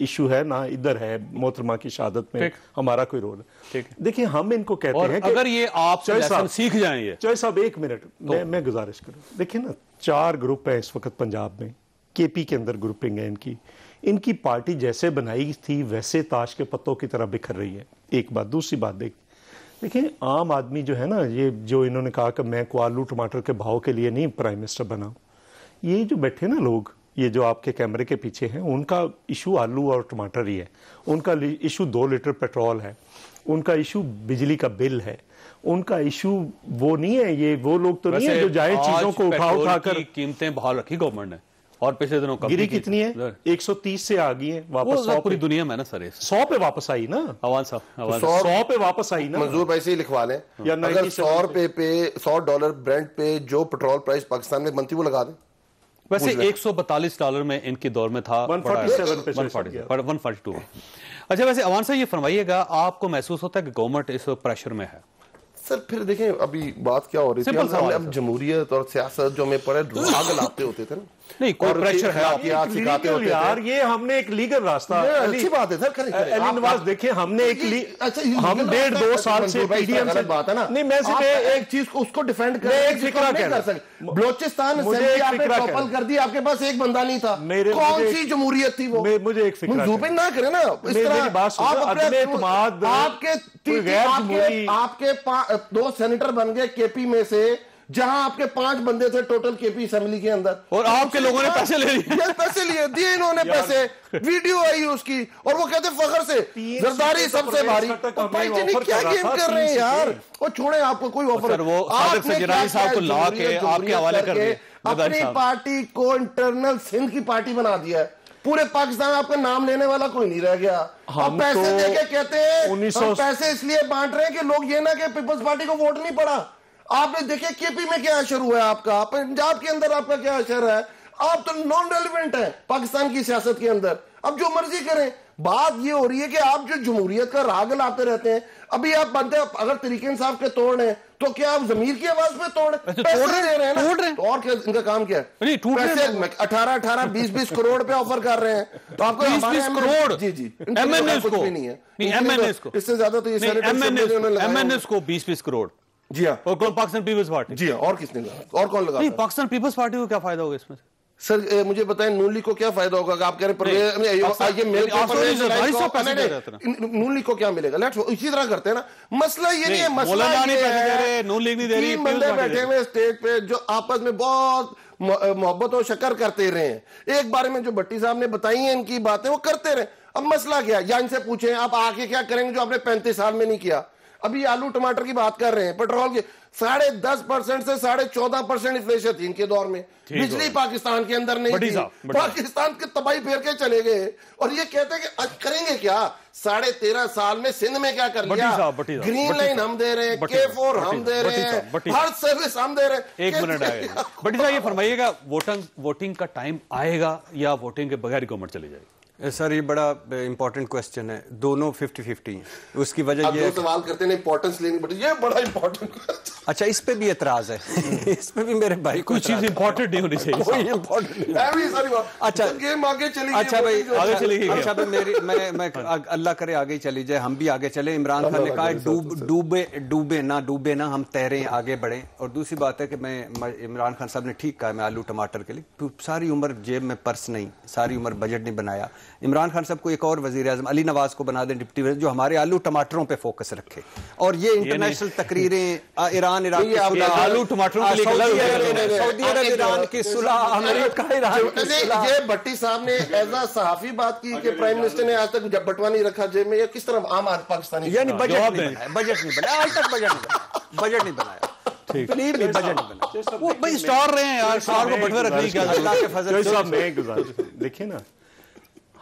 Speaker 8: इशू है ना इधर है मोहतरमा की शहादत में हमारा कोई रोल है। देखिए हम इनको कहते हैं कि
Speaker 1: अगर ये आप सीख जाएँ ये।
Speaker 8: साहब एक मिनट मैं मैं गुजारिश करूँ। देखिए ना चार ग्रुप है इस वक्त पंजाब में केपी के अंदर ग्रुपिंग है इनकी। इनकी पार्टी जैसे बनाई थी वैसे ताश के पत्तों की तरह बिखर रही है। एक बात दूसरी बात देख देखिए आम आदमी जो है ना ये जो इन्होंने कहा कि मैं को आलू टमाटर के भाव के लिए नहीं प्राइम मिनिस्टर बना ये जो बैठे ना लोग ये जो आपके कैमरे के पीछे हैं उनका इशू आलू और टमाटर ही है। उनका इशू दो लीटर पेट्रोल है। उनका इशू बिजली का बिल है। उनका इशू वो नहीं है ये वो लोग तो नहीं है जो जाए चीज़ों को उठा उठा कर
Speaker 1: कीमतें बहाल रखी गवर्नमेंट ने। और पिछले दिनों कम
Speaker 8: गिरी कितनी है? 130 से आ गई है वापस सौ
Speaker 1: पूरी दुनिया में ना सर
Speaker 8: सौ पे वापस आई ना?
Speaker 1: अवान साहब
Speaker 7: सौ-
Speaker 8: सौ पे वापस आई ना?
Speaker 7: मंजूर भाई से ही लिखवा लें।
Speaker 8: या
Speaker 7: अगर सौ रुपए पे सौ डॉलर ब्रेंट पे जो पेट्रोल प्राइस पाकिस्तान में बनती वो लगा दें।
Speaker 1: वैसे 142 डॉलर में इनके दौर में था
Speaker 8: 147 पे
Speaker 1: वन
Speaker 8: चढ़ गया।
Speaker 1: वन फोर्टी टू अच्छा वैसे अवान साहब ये फरमाइएगा आपको महसूस होता है कि गवर्नमेंट इस वक्त प्रेशर में है?
Speaker 7: सर फिर देखें अभी बात क्या हो रही थी? हम- अब जमहूरियत और सियासत जो हमें पड़े राग लाते होते थे ना।
Speaker 1: नहीं, कोई pressure है, आप
Speaker 7: अखलाकियात सिखाते होते
Speaker 8: यार ये हमने एक लीगल रास्ता
Speaker 7: अच्छी बात है सर करें करें।
Speaker 8: अली नवाज़ देखिए हमने एक ली-
Speaker 7: अच्छा
Speaker 8: हम डेढ़ दो साल से पीडीएम से
Speaker 7: बात है ना।
Speaker 8: नहीं मैं सिर्फ़ एक
Speaker 7: चीज़ को उसको डिफेंड कर
Speaker 8: एक फिक्रा कह
Speaker 7: कर सकते बलोचिस्तान असेंबली आपने टॉपल कर दी आपके पास एक बंदा नहीं था। कौन सी जमहूरियत थी वो?
Speaker 8: मुझे एक फिक्रा
Speaker 7: मंजूर ना करें ना इस तरह आप अपने- आपके आपके दो सेनेटर बन गए केपी में से जहाँ आपके पाँच बंदे थे टोटल केपी असेंबली के अंदर।
Speaker 1: और आपके लोगों ने पैसे ले लिए।
Speaker 7: पैसे लिए दिए इन्होंने पैसे वीडियो आई उसकी और वो कहते फखर से जरदारी सबसे भारी। और
Speaker 8: हमें
Speaker 7: भाई क्या गेम कर रहे हैं यार। वो छोड़े आपको कोई ऑफ़र
Speaker 1: वो साहब को ला के आपके हवाले कर
Speaker 7: करके अपनी पार्टी को इंटरनल सिंध की पार्टी बना दिया है। पूरे पाकिस्तान में आपका नाम लेने वाला कोई नहीं रह गया।
Speaker 8: हम
Speaker 7: पैसे
Speaker 8: तो
Speaker 7: देके कहते हैं
Speaker 8: 1900
Speaker 7: हम पैसे इसलिए बांट रहे हैं कि लोग ये ना कि पीपल्स पार्टी को वोट नहीं पड़ा। आपने देखे केपी में क्या असर हुआ है आपका? पंजाब के अंदर आपका क्या असर है? आप तो नॉन रेलिवेंट है पाकिस्तान की सियासत के अंदर। अब जो मर्ज़ी करें बात ये हो रही है कि आप जो जमहूरियत का राग लाते रहते हैं अभी आप बनते हैं अगर तरीके इंसाफ के तोड़ हैं तो क्या आप जमीर की आवाज़ पे तोड़
Speaker 1: अच्छा,
Speaker 7: पैसे
Speaker 1: तोड़ रहे हैं,
Speaker 7: दे रहे हैं ना?
Speaker 1: तोड़ रहे हैं।
Speaker 7: तो और क्या इनका काम क्या है? अठारह अठारह बीस बीस करोड़ पे ऑफ़र कर रहे हैं। तो आपको
Speaker 1: 20
Speaker 7: हमारे
Speaker 1: 20
Speaker 7: MNS
Speaker 1: करोड़?
Speaker 7: जी जी
Speaker 1: MNS
Speaker 7: कुछ
Speaker 1: को?
Speaker 7: भी नहीं है। तो-? इससे ज़्यादा तो ये
Speaker 1: को 20 20 करोड़।
Speaker 7: जी हाँ।
Speaker 1: और कौन? Pakistan peoples party.
Speaker 7: जी हाँ और किसने लगा और कौन लगा
Speaker 1: पाकिस्तान पीपल्स पार्टी को क्या फ़ायदा होगा इसमें
Speaker 7: सर मुझे बताएँ नून लीग को क्या फ़ायदा होगा? आप कह रहे हैं नून लीग को क्या मिलेगा? लेट्स इसी तरह करते हैं ना। मसला ये नहीं है मसला ये है
Speaker 1: नून लीग नहीं दे रही,
Speaker 7: बंदे बैठे हुए स्टेज पे जो आपस में बहुत मोहब्बत और शक्कर करते रहे हैं। एक बारे में जो भट्टी साहब ने बताई है इनकी बातें वो करते रहे। अब मसला क्या है? या इनसे पूछे आप आके क्या करेंगे जो आपने पैंतीस साल में नहीं किया? अभी आलू टमाटर की बात कर रहे हैं पेट्रोल की साढ़े दस परसेंट से साढ़े चौदह परसेंट इन्फ्लेशन थी इनके दौर में। बिजली पाकिस्तान के अंदर नहीं थी। पाकिस्तान के तबाही फेर के चले गए। और ये कहते हैं कि आज करेंगे क्या? साढ़े तेरह साल में सिंध में क्या कर लिया? ग्रीन लाइन हम दे रहे हैं के फोर हम दे रहे हैं हर सर्विस हम दे रहे हैं।
Speaker 1: एक मिनट आएगा। बट साहब ये फरमाइएगा वोटिंग वोटिंग का टाइम आएगा या वोटिंग के बगैर गवर्नमेंट चली जाएगी?
Speaker 9: सर ये बड़ा इंपॉर्टेंट क्वेश्चन है। दोनों फिफ्टी फिफ्टी उसकी वजह ये है
Speaker 7: सवाल करते हैं इंपॉर्टेंस लेनी पड़ती ये बड़ा इंपॉर्टेंट
Speaker 9: अच्छा इस पे भी एतराज़ है। इस पे भी मेरे भाई को
Speaker 1: कोई चीज़ इंपॉर्टेंट नहीं होनी चाहिए।
Speaker 9: कोई
Speaker 7: है बात
Speaker 9: अच्छा।
Speaker 7: गेम आगे चली
Speaker 9: अच्छा भाई
Speaker 1: आगे चली गई
Speaker 9: अच्छा भाई मेरी मैं मैं अल्लाह करे आगे ही चली जाए हम भी आगे चले। इमरान खान ने कहा डूब डूबे डूबे ना डूबे ना हम तैरें आगे बढ़े। और दूसरी बात है कि मैं इमरान खान साहब ने ठीक कहा मैं आलू टमाटर के लिए। सारी उम्र जेब में पर्स नहीं सारी उम्र बजट नहीं बनाया। इमरान खान साहब को एक और वज़ीर अजम अली नवाज़ को बना दें डिप्टी जो हमारे आलू टमाटरों पे फोकस रखे। और ये इंटरनेशनल तकरीरें ईरान इराक
Speaker 7: ये
Speaker 9: की
Speaker 1: आलू टमाटरों
Speaker 9: सऊदी अरब- ईरान की सुलह अमेरिका ईरान
Speaker 7: ये भट्टी साहब ने एज अ सहाफी बात की कि प्राइम मिनिस्टर ने आज तक जब बटवा नहीं रखा जेब में ये किस तरह आम आदमी पाकिस्तानी
Speaker 9: यानी बजट नहीं बनाया बजट नहीं बनाया आज तक बजट नहीं बनाया बजट नहीं बनाया। बजट
Speaker 1: वो भाई स्टार रहे हैं यार स्टार को बटवे रखने की क्या
Speaker 8: देखिए ना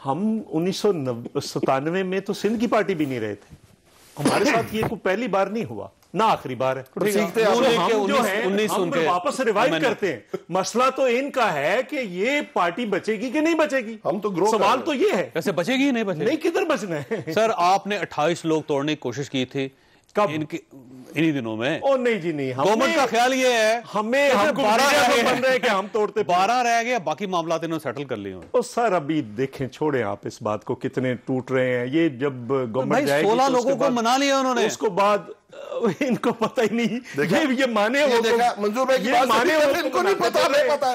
Speaker 8: हम उन्नीस में तो सिंध की पार्टी भी नहीं रहे थे। हमारे साथ ये कोई पहली बार नहीं हुआ ना आखिरी बार है।
Speaker 7: सीखते
Speaker 8: तो हम जो है हम वापस रिवाइव करते हैं। मसला तो इनका है कि ये पार्टी बचेगी कि नहीं बचेगी?
Speaker 7: हम तो ग्रो
Speaker 8: सवाल तो ये है।
Speaker 1: कैसे बचेगी नहीं बचेगी।
Speaker 8: नहीं किधर बचना है?
Speaker 1: सर आपने 28 लोग तोड़ने की कोशिश की थी।
Speaker 8: कब?
Speaker 1: इनकी इन्हीं दिनों में।
Speaker 8: ओ नहीं जी नहीं हमें-
Speaker 1: गवर्नमेंट का ख्याल ये है।
Speaker 8: हमें
Speaker 1: कि
Speaker 8: हमको
Speaker 1: बारह रह
Speaker 8: बन रहे कि हम तोड़ते
Speaker 1: बारह रह गए बाकी मामला इन्होंने सेटल कर लिए
Speaker 8: ओ सर अभी देखें छोड़े आप इस बात को कितने टूट रहे हैं। ये जब गवर्नमेंट जाएगी
Speaker 1: 16
Speaker 8: तो
Speaker 1: लोगों को मना लिया उन्होंने।
Speaker 8: उसको बाद इनको पता ही नहीं ये ये माने वो
Speaker 7: देखा? मंजूर भाई
Speaker 8: ये माने
Speaker 7: है, इनको नहीं पता हमें पता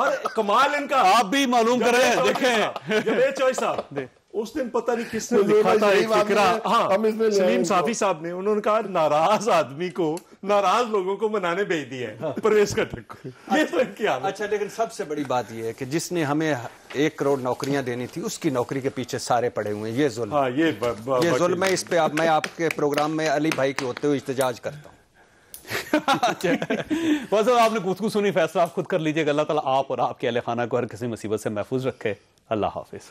Speaker 8: और कमाल इनका।
Speaker 1: आप भी मालूम कर
Speaker 8: रहे हैं
Speaker 1: देखें।
Speaker 8: साहब उस दिन पता नहीं किसने लिखा था एक फिकरा
Speaker 7: हाँ।
Speaker 8: सलीम साफी साहब ने उन्होंने कहा नाराज़ आदमी को नाराज़ लोगों को मनाने भेज दिया है परवेश खट्टर को ये तो इनकी हालत
Speaker 9: अच्छा लेकिन सबसे बड़ी बात यह है कि जिसने हमें एक करोड़ नौकरियाँ देनी थी उसकी नौकरी के पीछे सारे पड़े हुए हैं। ये जुल्म।
Speaker 8: हाँ ये ब, ब,
Speaker 9: ये जुल्म है इस पे आप मैं आपके प्रोग्राम में अली भाई के होते हुए इतजाज करता हूँ।
Speaker 1: बस अब आपने गुफ्तगू सुनी फैसला आप खुद कर लीजिएगा। अल्लाह ताला आप और आपके अहल खाना को हर किसी मुसीबत से महफूज रखे। अल्लाह हाफिज।